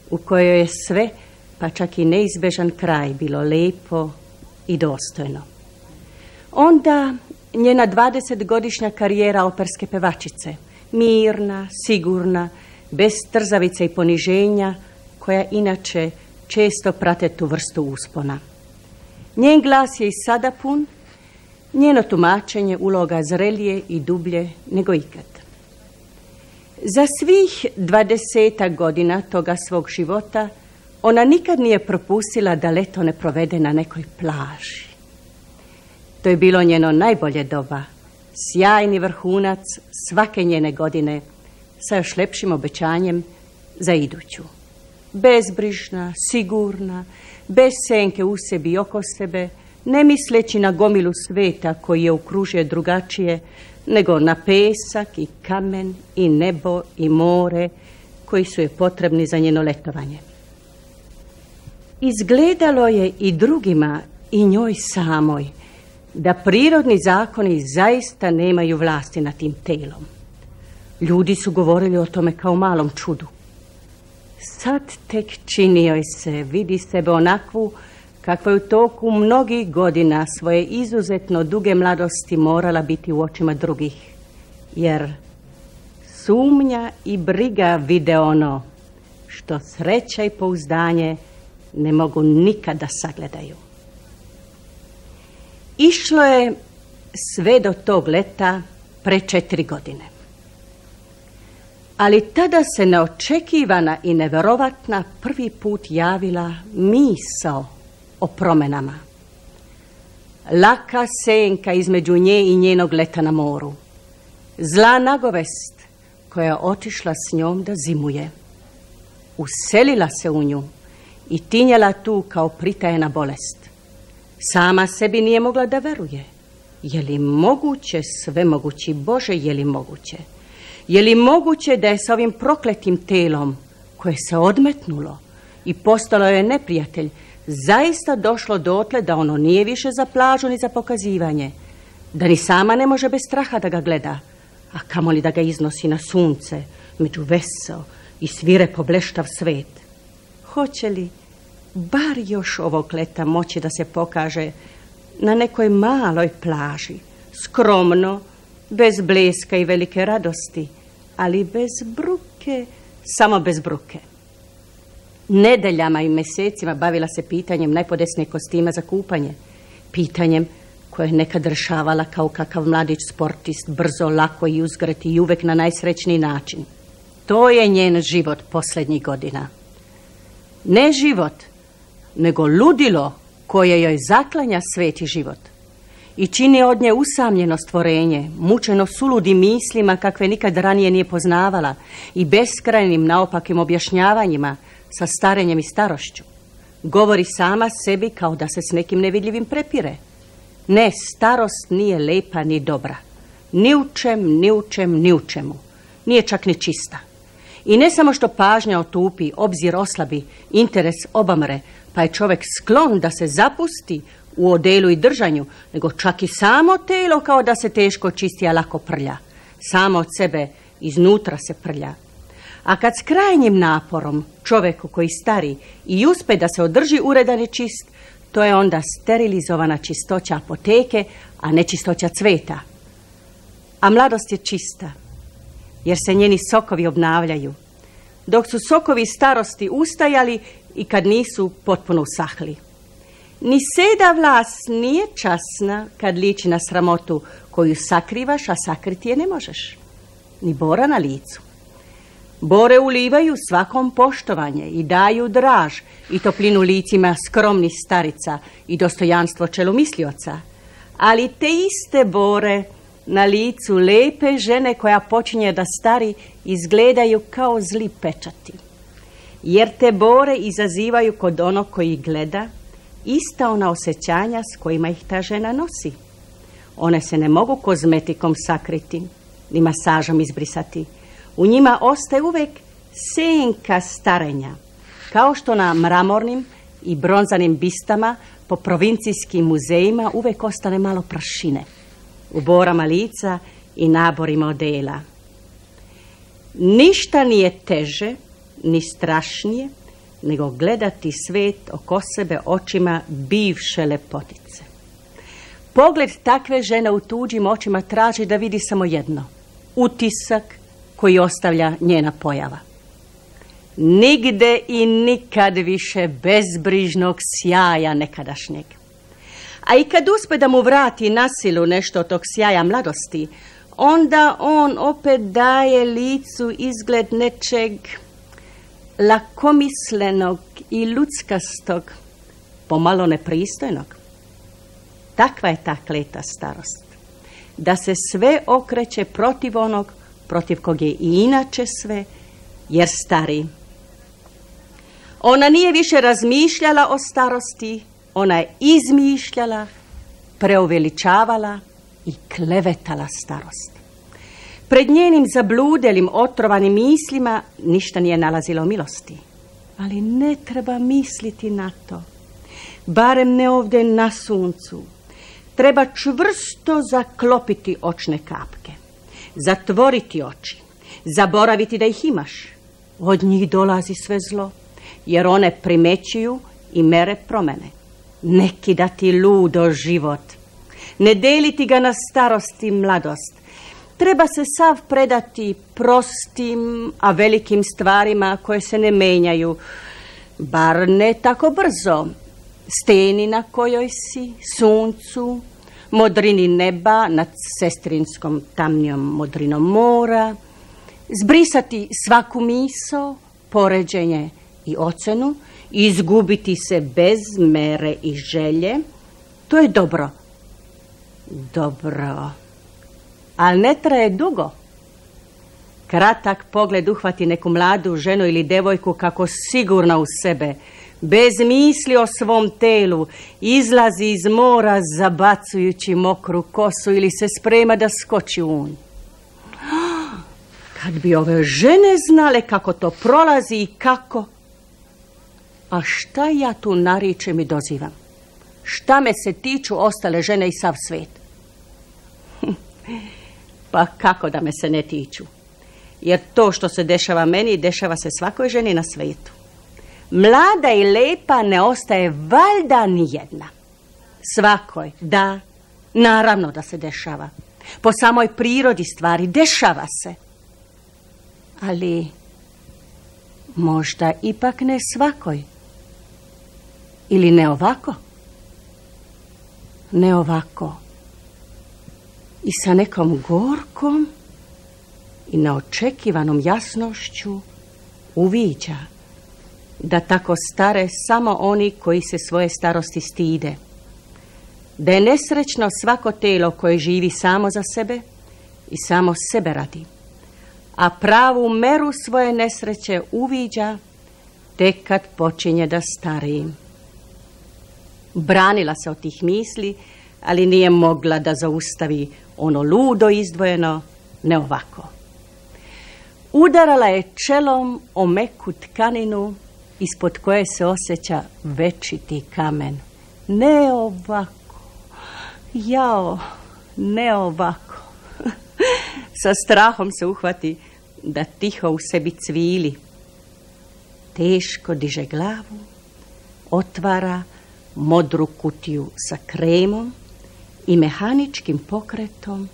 u kojoj je sve pa čak i neizbežan kraj bilo lepo i dostojno. Onda njena 20-godišnja karijera operske pevačice, mirna, sigurna, bez trzavice i poniženja, koja inače često prate tu vrstu uspona. Njen glas je i sada pun, njeno tumačenje uloga zrelije i dublje nego ikad. Za svih dvadeseta godina toga svog života ona nikad nije propustila da leto ne provede na nekoj plaži. To je bilo njeno najbolje doba, sjajni vrhunac svake njene godine sa još lepšim obećanjem za iduću. Bezbrižna, sigurna, bez senke u sebi i oko sebe, ne misleći na gomilu sveta koji je okružuje drugačije, nego na pesak i kamen i nebo i more koji su je potrebni za njeno letovanje. Izgledalo je i drugima i njoj samoj da prirodni zakoni zaista nemaju vlasti nad tim telom. Ljudi su govorili o tome kao malom čudu. Sad tek čini joj se, vidi sebe onakvu kakva je u toku mnogih godina svoje izuzetno duge mladosti morala biti u očima drugih. Jer sumnja i briga vide ono što sreća i pouzdanje ne mogu nikada sagledaju. Išlo je sve do tog leta pre četiri godine. Ali tada se neočekivana i neverovatna prvi put javila misao o promenama. Laka senka između nje i njenog leta na moru. Zla nagovest koja je otišla s njom da zimuje. Uselila se u nju i tinjela tu kao pritajena bolest. Sama sebi nije mogla da veruje. Je li moguće sve mogući Bože, je li moguće? Je li moguće da je s ovim prokletim telom koje se odmetnulo i postalo je neprijatelj, zaista došlo dotle da ono nije više za plažu ni za pokazivanje, da ni sama ne može bez straha da ga gleda, a kamoli da ga iznosi na sunce, među veseo i svire pobleštav svet. Hoće li bar još ovog leta moći da se pokaže na nekoj maloj plaži, skromno, bez bleska i velike radosti, ali bez bruke, samo bez bruke. Nedeljama i mjesecima bavila se pitanjem najpodesnijeg kostima za kupanje, pitanjem koje je nekad rešavala kao kakav mladić sportist, brzo, lako i uzgreti i uvek na najsrećniji način. To je njen život posljednjih godina. Ne život, nego ludilo koje joj zaklanja sveti život i čini od nje usamljeno stvorenje, mučeno suludim mislima kakve nikad ranije nije poznavala i beskrajnim naopakim objašnjavanjima sa starenjem i starošću. Govori sama sebi kao da se s nekim nevidljivim prepire. Ne, starost nije lepa ni dobra. Ni u čem, ni u čem, ni u čemu. Nije čak ni čista. I ne samo što pažnja otupi, obzir oslabi, interes obamre, pa je čovjek sklon da se zapusti u odelu i držanju, nego čak i samo telo kao da se teško čisti, a lako prlja. Samo od sebe iznutra se prlja. A kad s krajnjim naporom čovjeku koji stari i uspe da se održi uredan i čist, to je onda sterilizovana čistoća apoteke, a ne čistoća cveta. A mladost je čista, jer se njeni sokovi obnavljaju, dok su sokovi starosti ustajali i kad nisu potpuno usahli. Ni seda vlas nije časna kad liči na sramotu koju sakrivaš, a sakriti je ne možeš. Ni bora na licu. Bore ulivaju svakom poštovanje i daju draž i toplinu licima skromnih starica i dostojanstvo čelomislioca. Ali te iste bore na licu lepe žene koja počinje da stari izgledaju kao zli pečati. Jer te bore izazivaju kod onog koji gleda ista ona osjećanja s kojima ih ta žena nosi. One se ne mogu kozmetikom sakriti, ni masažom izbrisati. U njima ostaje uvek senka starenja, kao što na mramornim i bronzanim bistama po provincijskim muzejima uvek ostane malo prašine u borama lica i naborima odela. Ništa nije teže, ni strašnije, nego gledati svet oko sebe očima bivše lepotice. Pogled takve žene u tuđim očima traži da vidi samo jedno, utisak koji ostavlja njena pojava. Nigde i nikad više bezbrižnog sjaja nekadašnjeg. A i kad uspe da mu vrati nasilu nešto tog sjaja mladosti, onda on opet daje licu izgled nečeg lakomislenog i ljudskastog, pomalo nepristojnog. Takva je ta kleta starost. Da se sve okreće protiv onog, protiv kog je i inače sve, jer stari. Ona nije više razmišljala o starosti, ona je izmišljala, preuveličavala i klevetala starost. Pred njenim zabludelim, otrovanim mislima ništa nije nalazilo milosti. Ali ne treba misliti na to. Barem ne ovdje na suncu. Treba čvrsto zaklopiti očne kapke. Zatvoriti oči. Zaboraviti da ih imaš. Od njih dolazi sve zlo. Jer one primećuju i mere promene. Neki da ti ludo život. Ne deliti ga na starost i mladost Treba se sav predati prostim, a velikim stvarima koje se ne menjaju. Bar ne tako brzo. Steni na kojoj si, suncu, modrini neba nad sestrinskom tamnijom modrinom mora, zbrisati svaku miso, poređenje i ocenu, izgubiti se bez mere i želje, to je dobro. Dobro. Ali ne traje dugo. Kratak pogled uhvati neku mladu ženu ili devojku kako sigurna u sebe, bez misli o svom telu, izlazi iz mora zabacujući mokru kosu ili se sprema da skoči u. Kad bi ove žene znale kako to prolazi i kako... A šta ja tu naričem i dozivam? Šta me se tiču ostale žene i sav svet? Pa kako da me se ne tiču? Jer to što se dešava meni, dešava se svakoj ženi na svetu. Mlada i lepa ne ostaje valjda ni jedna. Svakoj, da, naravno da se dešava. Po samoj prirodi stvari dešava se. Ali možda ipak ne svakoj. Ili ne ovako? Ne ovako. I sa nekom gorkom i neočekivanom jasnošću uviđa da tako stare samo oni koji se svoje starosti stide. Da je nesrećno svako telo koje živi samo za sebe i samo sebe radi. A pravu meru svoje nesreće uviđa tek kad počinje da stari. Branila se od tih misli, ali nije mogla da zaustavi ono ludo izdvojeno, ne ovako. Udarala je čelom o meku tkaninu ispod koje se osjeća večiti kamen. Ne ovako, jao, ne ovako. Sa strahom se uhvati da tiho u sebi cvili. Teško diže glavu, otvara modru kutiju sa kremom i mehaničkim pokretom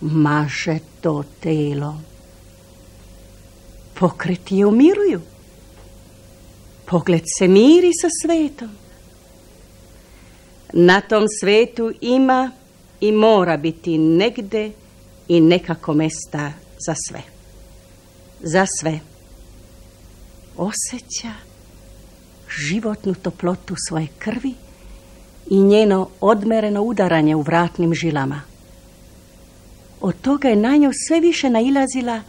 maže to telo. Pokreti je umiruju. Pogled se miri sa svetom. Na tom svetu ima i mora biti negde i nekako mesta za sve. Za sve. Osjeća životnu toplotu svoje krvi i njeno odmereno udaranje u vratnim žilama. Od toga je na nju sve više nailazila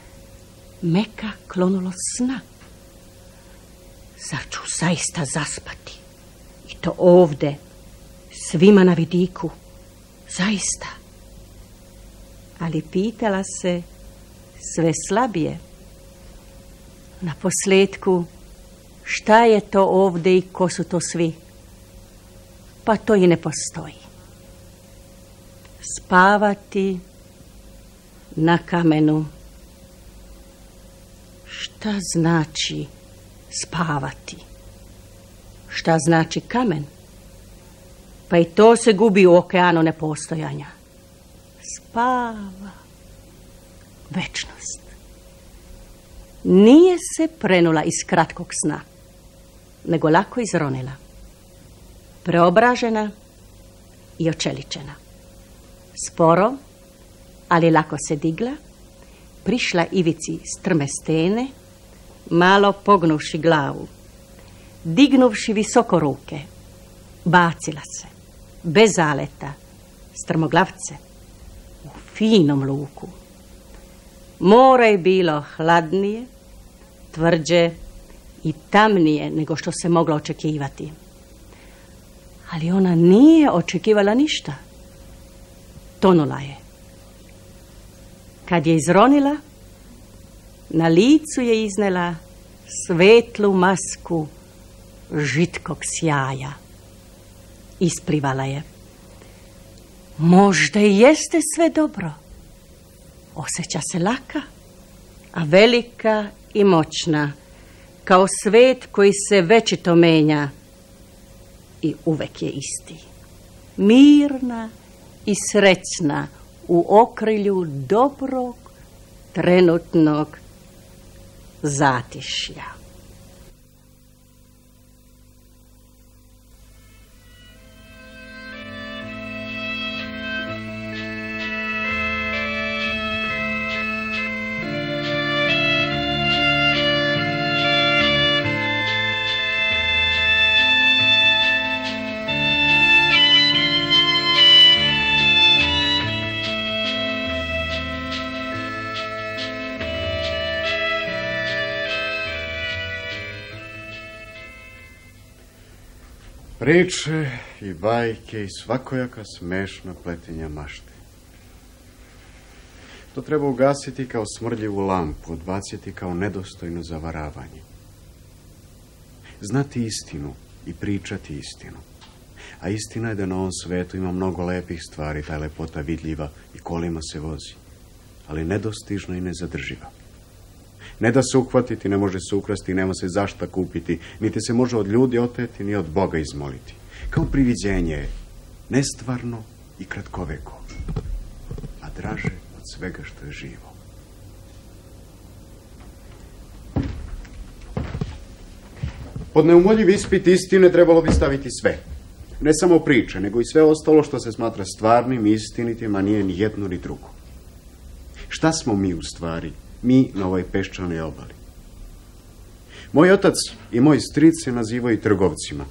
meka klonulo sna. Zar ću zaista zaspati? I to ovde, svima na vidiku. Zaista. Ali pitala se sve slabije. Na posljedku, šta je to ovde i ko su to svi? Pa to i ne postoji. Spavati na kamenu. Šta znači spavati. Šta znači kamen? Pa i to se gubi u okeanu nepostojanja. Spava. Večnost. Nije se prenula iz kratkog sna, nego lako izronila. Preobražena i očeličena. Sporo, ali lako se digla, prišla ivici strme stene, malo pognuvši glavu, dignuvši visoko ruke, bacila se, bez zaleta, strmoglavce, u finom luku. More je bilo hladnije, tvrđe i tamnije nego što se moglo očekivati. Ali ona nije očekivala ništa. Tonula je. Kad je izronila, na licu je iznela svetlu masku žitkog sjaja. Isplivala je. Možda i jeste sve dobro. Osjeća se laka, a velika i moćna, kao svet koji se večito menja i uvek je isti. Mirna i srećna u okrilju dobrog trenutnog zatišja. Priče i bajke i svakojaka smešna pletenja mašte. To treba ugasiti kao smrljivu lampu, odbaciti kao nedostojno zavaravanje. Znati istinu i pričati istinu. A istina je da na ovom svetu ima mnogo lepih stvari, ta lepota vidljiva i kolima se vozi. Ali nedostižna i nezadrživa. Ne da se uhvatiti, ne može se ukrasti, nema se zašta kupiti, niti se može od ljudi oteti, ni od Boga izmoliti. Kao priviđenje je nestvarno i kratkoveko, a draže od svega što je živo. Pod neumoljiv ispit istine trebalo bi staviti sve. Ne samo priče, nego i sve ostalo što se smatra stvarnim, istinitim, a nije ni jedno ni drugo. Šta smo mi u stvari? Mi na ovoj peščanoj obali. Moj otac i moj stric se nazivaju trgovcima.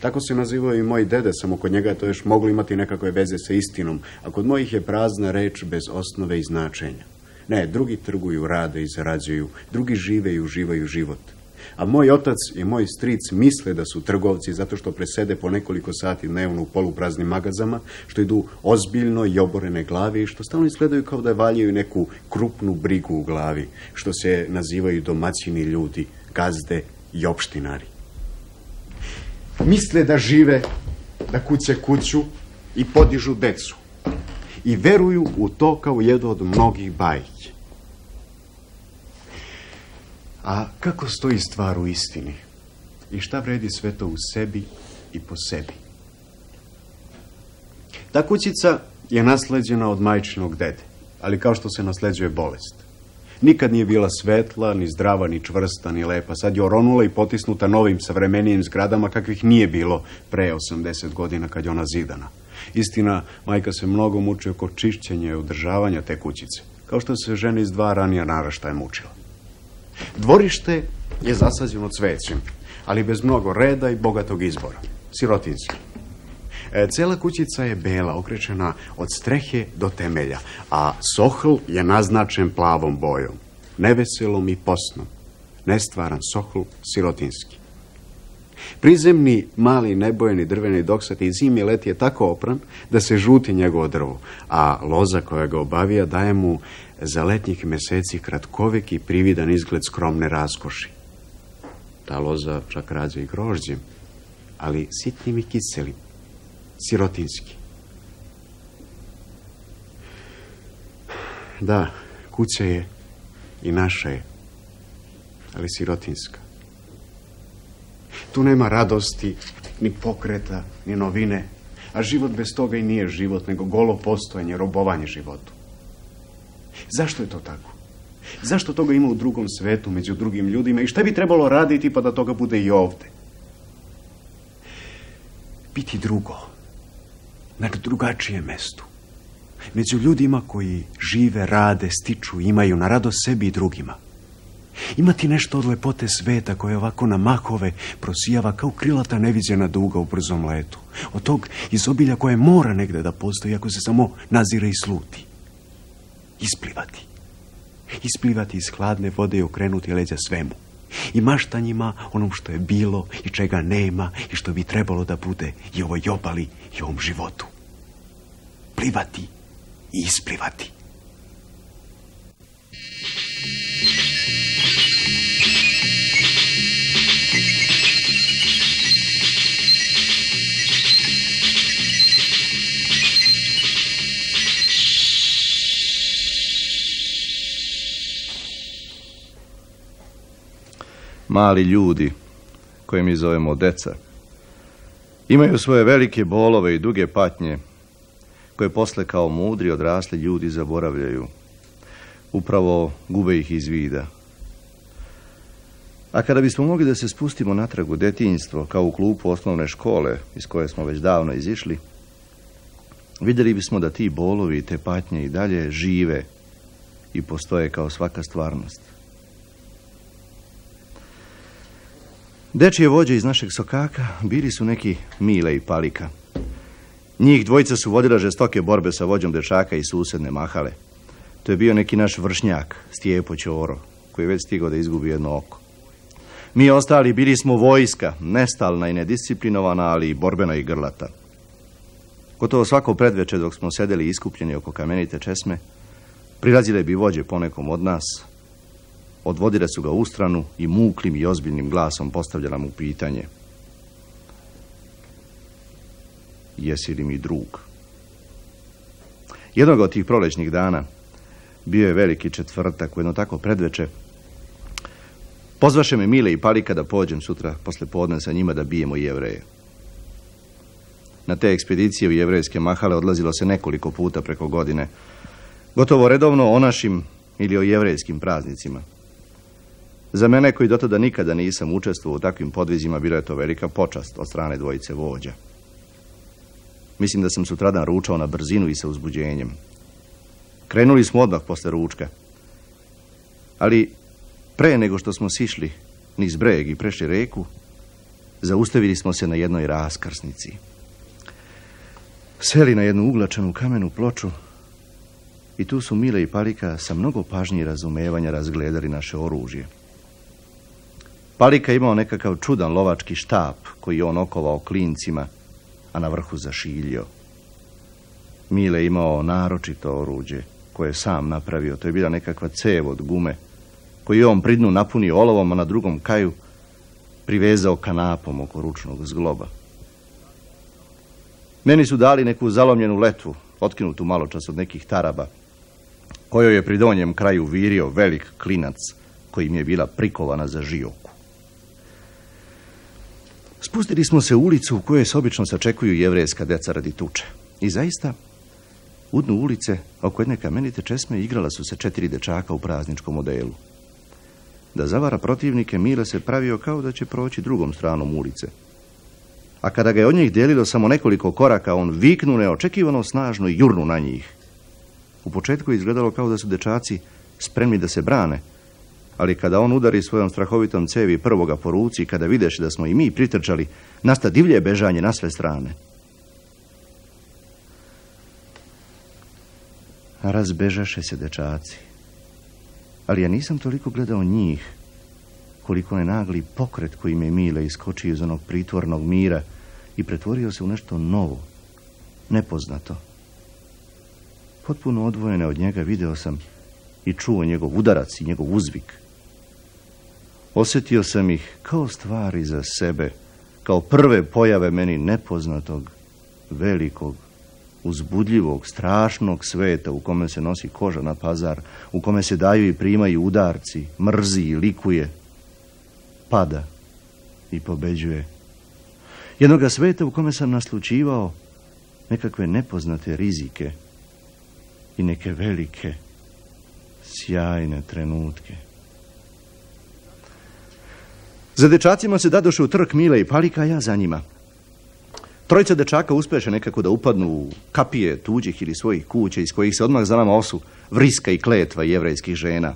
Tako se nazivaju i moj dede, samo kod njega je to još moglo imati nekakve veze sa istinom, a kod mojih je prazna reč bez osnove i značenja. Ne, drugi trguju, rade i zarađuju, drugi žive i uživaju život. A moj otac i moj stric misle da su trgovci zato što presede po nekoliko sati dnevno u polupraznim magazama, što idu ozbiljno i oborene glavi i što stalno izgledaju kao da valjaju neku krupnu brigu u glavi, što se nazivaju domaćini ljudi, gazde i opštinari. Misle da žive, da kuće kuću i podižu decu. I veruju u to kao jedno od mnogih bajki. A kako stoji stvar u istini? I šta vredi sve to u sebi i po sebi? Ta kućica je nasleđena od majčinog dede, ali kao što se nasleđuje bolest. Nikad nije bila svetla, ni zdrava, ni čvrsta, ni lepa. Sad je oronula i potisnuta novim savremenijim zgradama kakvih nije bilo pre 80 godina kad je ona zidana. Istina, majka se mnogo muči oko čišćenja i održavanja te kućice, kao što se žene iz dva ranija naraštaja mučila. Dvorište je zasađeno cvećem, ali bez mnogo reda i bogatog izbora. Sirotinski. E, cela kućica je bela, okrečena od strehe do temelja, a sohl je naznačen plavom bojom, neveselom i posnom. Nestvaran sohl sirotinski. Prizemni, mali, nebojeni drveni doksati i zimi leti je tako opran da se žuti njegovo drvo, a loza koja ga obavija daje mu za letnjih meseci kratkovek i prividan izgled skromne raskoši. Ta loza čak rađa i grožđem, ali sitnim i kiselim, sirotinski. Da, kuća je i naša je, ali sirotinska. Tu nema radosti, ni pokreta, ni novine, a život bez toga i nije život, nego golo postojanje, robovanje životu. Zašto je to tako? Zašto toga ima u drugom svetu, među drugim ljudima i šta bi trebalo raditi pa da toga bude i ovde? Biti drugo, na drugačijem mestu. Među ljudima koji žive, rade, stiču, imaju na rado sebi i drugima. Imati nešto od lepote sveta koje ovako na mahove prosijava kao krilata neviđena duga u brzom letu. Od tog izobilja koje mora negde da postoji ako se samo nazire i sluti isplivati. Isplivati iz hladne vode i okrenuti leđa svemu. I maštanjima onom što je bilo i čega nema i što bi trebalo da bude i ovoj obali i ovom životu. Plivati i isplivati. Mali ljudi, koje mi zovemo deca, imaju svoje velike bolove i duge patnje, koje posle kao mudri odrasli ljudi zaboravljaju. Upravo gube ih iz vida. A kada bismo mogli da se spustimo natrag u detinjstvo, kao u klupu osnovne škole, iz koje smo već davno izišli, vidjeli bismo da ti bolovi i te patnje i dalje žive i postoje kao svaka stvarnost. Dečije vođe iz našeg sokaka bili su neki Mile i Palika. Njih dvojica su vodila žestoke borbe sa vođom dečaka i susedne mahale. To je bio neki naš vršnjak, Stijepo Ćoro, koji je već stigao da izgubi jedno oko. Mi ostali bili smo vojska, nestalna i nedisciplinovana, ali i borbena i grlata. Gotovo svako predveče dok smo sedeli iskupljeni oko kamenite česme, prilazile bi vođe ponekom od nas, odvodile su ga u stranu i muklim i ozbiljnim glasom postavljala mu pitanje. Jesi li mi drug? Jednog od tih prolećnih dana bio je veliki četvrtak u jedno tako predveče. Pozvaše me Mile i Palika da pođem sutra posle podne sa njima da bijemo jevreje. Na te ekspedicije u jevrejske mahale odlazilo se nekoliko puta preko godine. Gotovo redovno o našim ili o jevrejskim praznicima. Za mene koji do tada nikada nisam učestvovao u takvim podvizima bila je to velika počast od strane dvojice vođa. Mislim da sam sutradan ručao na brzinu i sa uzbuđenjem. Krenuli smo odmah posle ručka. Ali pre nego što smo sišli niz breg i prešli reku, zaustavili smo se na jednoj raskrsnici. Seli na jednu uglačanu kamenu ploču i tu su Mile i Palika sa mnogo pažnje i razumevanja razgledali naše oružje. Palika imao nekakav čudan lovački štap koji je on okovao klincima, a na vrhu zašiljio. Mile imao naročito oruđe koje je sam napravio. To je bila nekakva cev od gume koju je on pridnu napunio olovom, a na drugom kaju privezao kanapom oko ručnog zgloba. Meni su dali neku zalomljenu letvu, otkinutu malo čas od nekih taraba, kojoj je pri donjem kraju virio velik klinac kojim je bila prikovana za žijoku. Spustili smo se u ulicu u kojoj se obično sačekuju jevrejska deca radi tuče. I zaista, u dnu ulice, oko jedne kamenite česme, igrala su se četiri dečaka u prazničkom modelu. Da zavara protivnike, Mile se pravio kao da će proći drugom stranom ulice. A kada ga je od njih delilo samo nekoliko koraka, on viknu neočekivano snažno i jurnu na njih. U početku je izgledalo kao da su dečaci spremni da se brane, ali kada on udari svojom strahovitom cevi prvoga po ruci, kada videš da smo i mi pritrčali, nasta divlje bežanje na sve strane. Razbežaše se dečaci. Ali ja nisam toliko gledao njih, koliko je nagli pokret koji me Mile iskočio iz onog pritvornog mira i pretvorio se u nešto novo, nepoznato. Potpuno odvojene od njega video sam i čuo njegov udarac i njegov uzvik. Osjetio sam ih kao stvari za sebe, kao prve pojave meni nepoznatog, velikog, uzbudljivog, strašnog sveta u kome se nosi koža na pazar, u kome se daju i primaju udarci, mrzi i likuje, pada i pobeđuje. Jednoga sveta u kome sam naslučivao nekakve nepoznate rizike i neke velike, sjajne trenutke. Za dečacima se dadoše u trk Mile i Palika, ja za njima. Trojica dečaka uspeše nekako da upadnu u kapije tuđih ili svojih kuća iz kojih se odmah za nama osu vriska i kletva jevrejskih žena.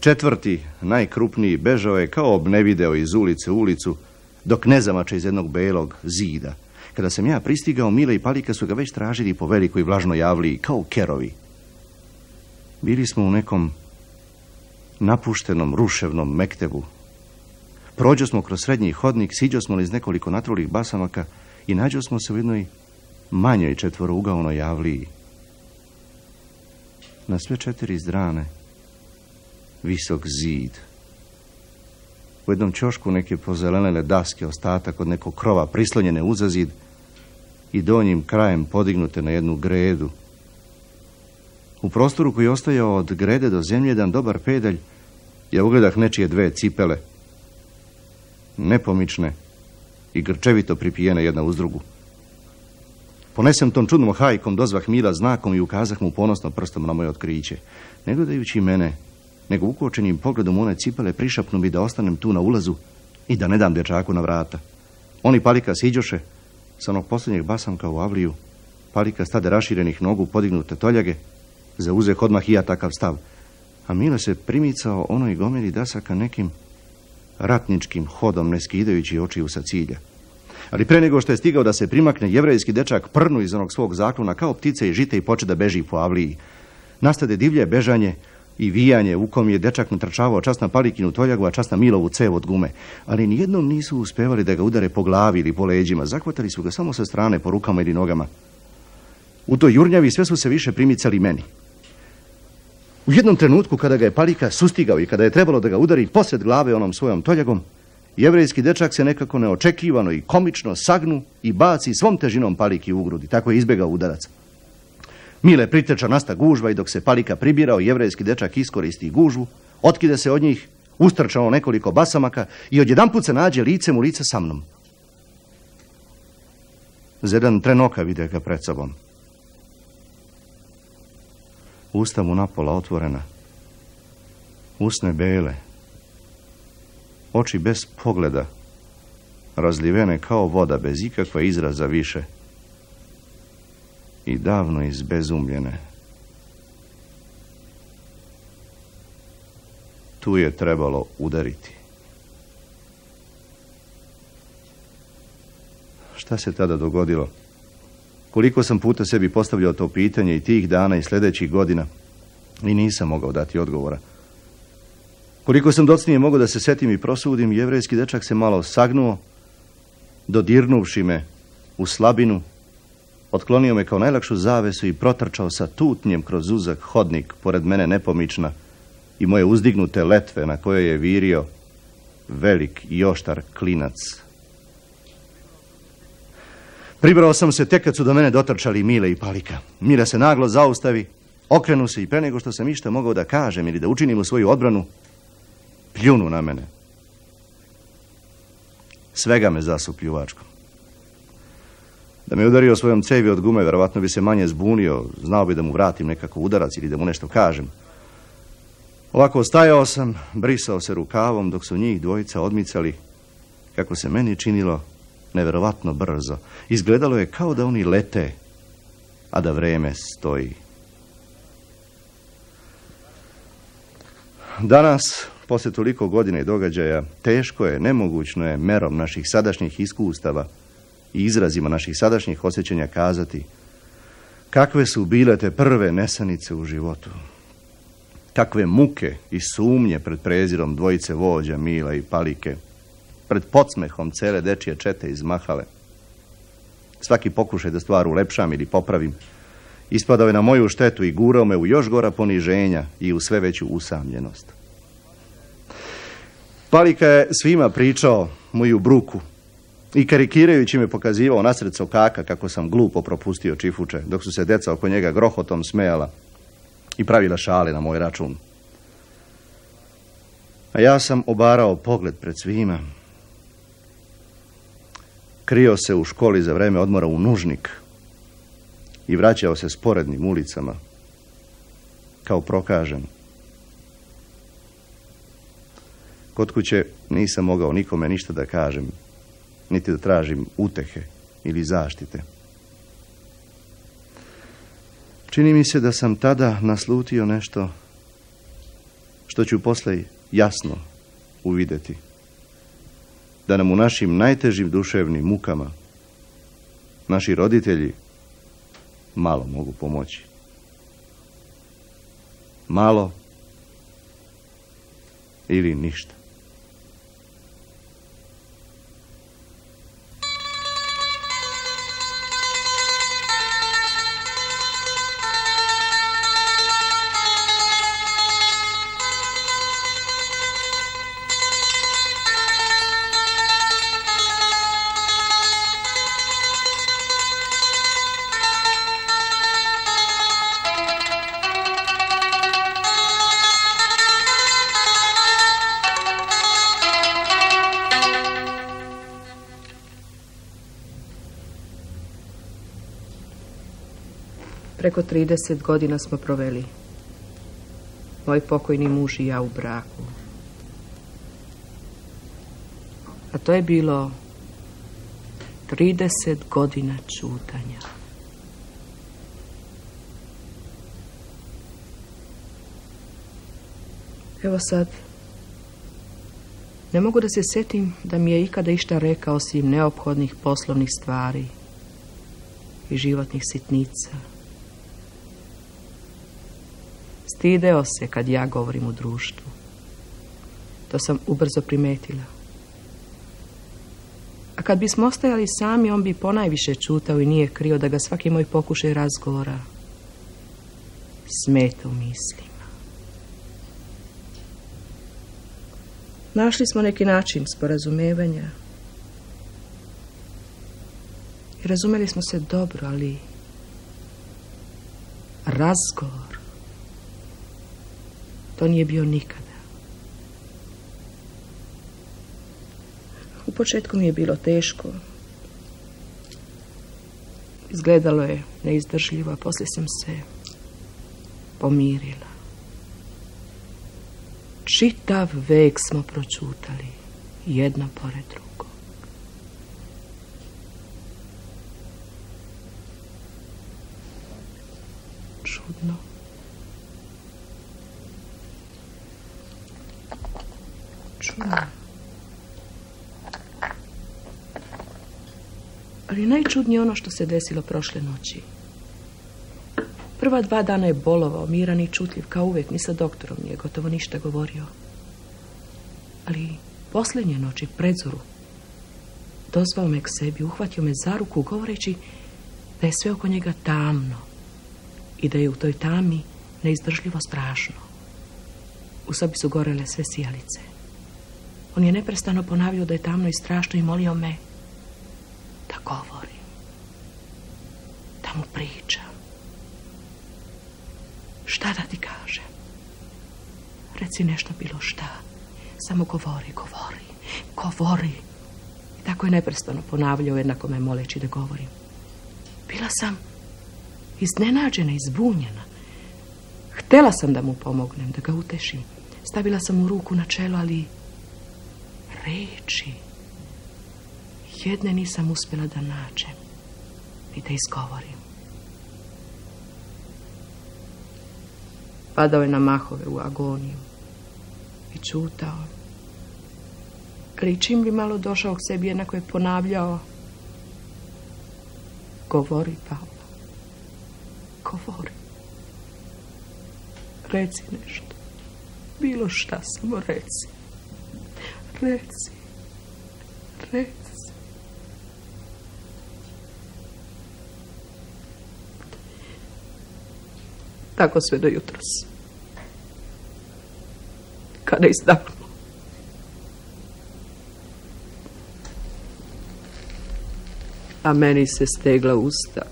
Četvrti, najkrupniji, bežao je kao obnevideo iz ulice u ulicu, dok ne zamače iz jednog belog zida. Kada sam ja pristigao, Mile i Palika su ga već tražili po velikoj vlažnoj javliji, kao kerovi. Bili smo u nekom napuštenom, ruševnom mektebu, Prođo smo kroz srednji hodnik, siđo smo iz nekoliko natrulih basamaka i nađo smo se u jednoj manjoj četvorougaonoj javliji. Na sve četiri zdrane visok zid. U jednom čošku neke pozelenele daske, ostatak od nekog krova prislonjene uza zid i donjim krajem podignute na jednu gredu. U prostoru koji je ostajao od grede do zemlje jedan dobar pedalj, ja ugledah nečije dve cipele – nepomične i grčevito pripijene jedna uz drugu. Ponesem tom čudnom hajkom, dozvah Mila znakom i ukazah mu ponosno prstom na moje otkriće. Ne gledajući mene, nego ukočenim pogledom one cipele prišapnu mi da ostanem tu na ulazu i da ne dam dječaku na vrata. Oni palika siđoše, sa onog posljednjeg basamka u avliju, palika stade raširenih nogu, podignute toljage, zauzeh odmah i ja takav stav. A Mile se primicao onoj gomeli dasaka nekim ratničkim hodom, ne skidajući očiju sa cilja. Ali pre nego što je stigao da se primakne, jevrejski dečak prnu iz onog svog zaklona kao ptice i žite i poče da beži po avliji. Nastade divlje bežanje i vijanje u kom je dečak natrčavao čas na palikinu toljagu, a čas na milovu cev od gume. Ali nijednom nisu uspevali da ga udare po glavi ili po leđima. Zahvatali su ga samo sa strane po rukama ili nogama. U toj jurnjavi sve su se više primicali meni. U jednom trenutku kada ga je palika sustigao i kada je trebalo da ga udari posred glave onom svojom toljagom, jevrejski dečak se nekako neočekivano i komično sagnu i baci svom težinom paliki u grudi. Tako je izbjegao udarac. Mile priteča nasta gužva i dok se palika pribirao, jevrejski dečak iskoristi gužvu, otkide se od njih, ustrčao nekoliko basamaka i odjedanput se nađe licem u lice sa mnom. Za jedan tren oka vide ga pred sobom. Usta mu napola otvorena. Usne bele. Oči bez pogleda. Razlivene kao voda, bez ikakva izraza više. I davno izbezumljene. Tu je trebalo udariti. Šta se tada dogodilo? Koliko sam puta sebi postavljao to pitanje i tih dana i sljedećih godina i nisam mogao dati odgovora. Koliko sam docnije mogao da se setim i prosudim, jevrejski dečak se malo sagnuo, dodirnuvši me u slabinu, otklonio me kao najlakšu zavesu i protrčao sa tutnjem kroz uzak hodnik pored mene nepomična i moje uzdignute letve na kojoj je virio velik i oštar klinac Pribrao sam se tek kad su do mene dotrčali Mile i Palika. Mile se naglo zaustavi, okrenu se i pre nego što sam išta mogao da kažem ili da učinim u svoju odbranu, pljunu na mene. Svega me zasu pljuvačkom. Da me udario svojom cevi od gume, verovatno bi se manje zbunio, znao bi da mu vratim nekako udarac ili da mu nešto kažem. Ovako stajao sam, brisao se rukavom dok su njih dvojica odmicali, kako se meni činilo, neverovatno brzo. Izgledalo je kao da oni lete, a da vreme stoji. Danas, poslije toliko godina i događaja, teško je, nemogućno je merom naših sadašnjih iskustava i izrazima naših sadašnjih osjećanja kazati kakve su bile te prve nesanice u životu. Kakve muke i sumnje pred prezirom dvojice vođa Mila i Palike, pred podsmehom cele dečije čete izmahale. Svaki pokušaj da stvar ulepšam ili popravim, ispadao je na moju štetu i gurao me u još gora poniženja i u sve veću usamljenost. Palika je svima pričao moju bruku i karikirajući me pokazivao nasred sokaka kako sam glupo propustio čifuče, dok su se deca oko njega grohotom smejala i pravila šale na moj račun. A ja sam obarao pogled pred svima Krio se u školi za vreme odmora u nužnik i vraćao se sporednim ulicama kao prokažen. Kod kuće nisam mogao nikome ništa da kažem, niti da tražim utehe ili zaštite. Čini mi se da sam tada naslutio nešto što ću posle jasno uvideti da nam u našim najtežim duševnim mukama naši roditelji malo mogu pomoći. Malo ili ništa. Preko 30 godina smo proveli. Moj pokojni muž i ja u braku. A to je bilo 30 godina čutanja. Evo sad, ne mogu da se sjetim da mi je ikada išta rekao osim neophodnih poslovnih stvari i životnih sitnica. Stideo se kad ja govorim u društvu. To sam ubrzo primetila. A kad bismo ostajali sami, on bi ponajviše čutao i nije krio da ga svaki moj pokušaj razgovora smeta u mislima. Našli smo neki način sporazumevanja. I razumeli smo se dobro, ali razgovor to nije bio nikada. U početku mi je bilo teško. Izgledalo je neizdržljivo, a poslije sam se pomirila. Čitav vek smo pročutali, jedno pored drugog. Čudno. Ali najčudnije ono što se desilo prošle noći. Prva dva dana je bolovao, miran i čutljiv, kao uvijek, ni sa doktorom nije gotovo ništa govorio. Ali posljednje noći, predzoru, dozvao me k sebi, uhvatio me za ruku, govoreći da je sve oko njega tamno i da je u toj tami neizdržljivo strašno. U sobi su gorele sve sijalice. On je neprestano ponavljao da je tamno i strašno i molio me da govorim, da mu pričam. Šta da ti kažem? Reci nešto bilo šta. Samo govori, govori, govori. I tako je neprestano ponavljao jednako me moleći da govorim. Bila sam iznenađena, izbunjena. Htela sam da mu pomognem, da ga utešim. Stavila sam mu ruku na čelo, ali reči jedne nisam uspjela da nađem i da izgovorim. Padao je na mahove u agoniju i čutao. Ali čim bi malo došao k sebi, jednako je ponavljao Govori, Paolo. Govori. Reci nešto. Bilo šta, samo reci. Reci. Reci. Tako sve do jutros. Kada izdahnu. A meni se stegla usta.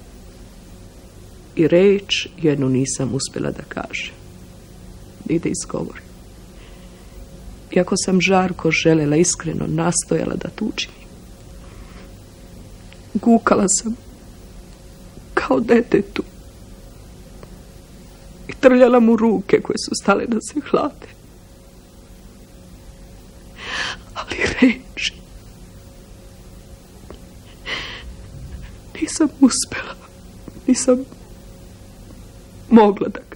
I reč jednu nisam uspjela da kaže. Ni da izgovorim. Iako sam žarko želela, iskreno nastojala da tučim. Gukala sam kao detetu i trljala mu ruke koje su stale da se hlade. Ali reči nisam uspjela, nisam mogla da.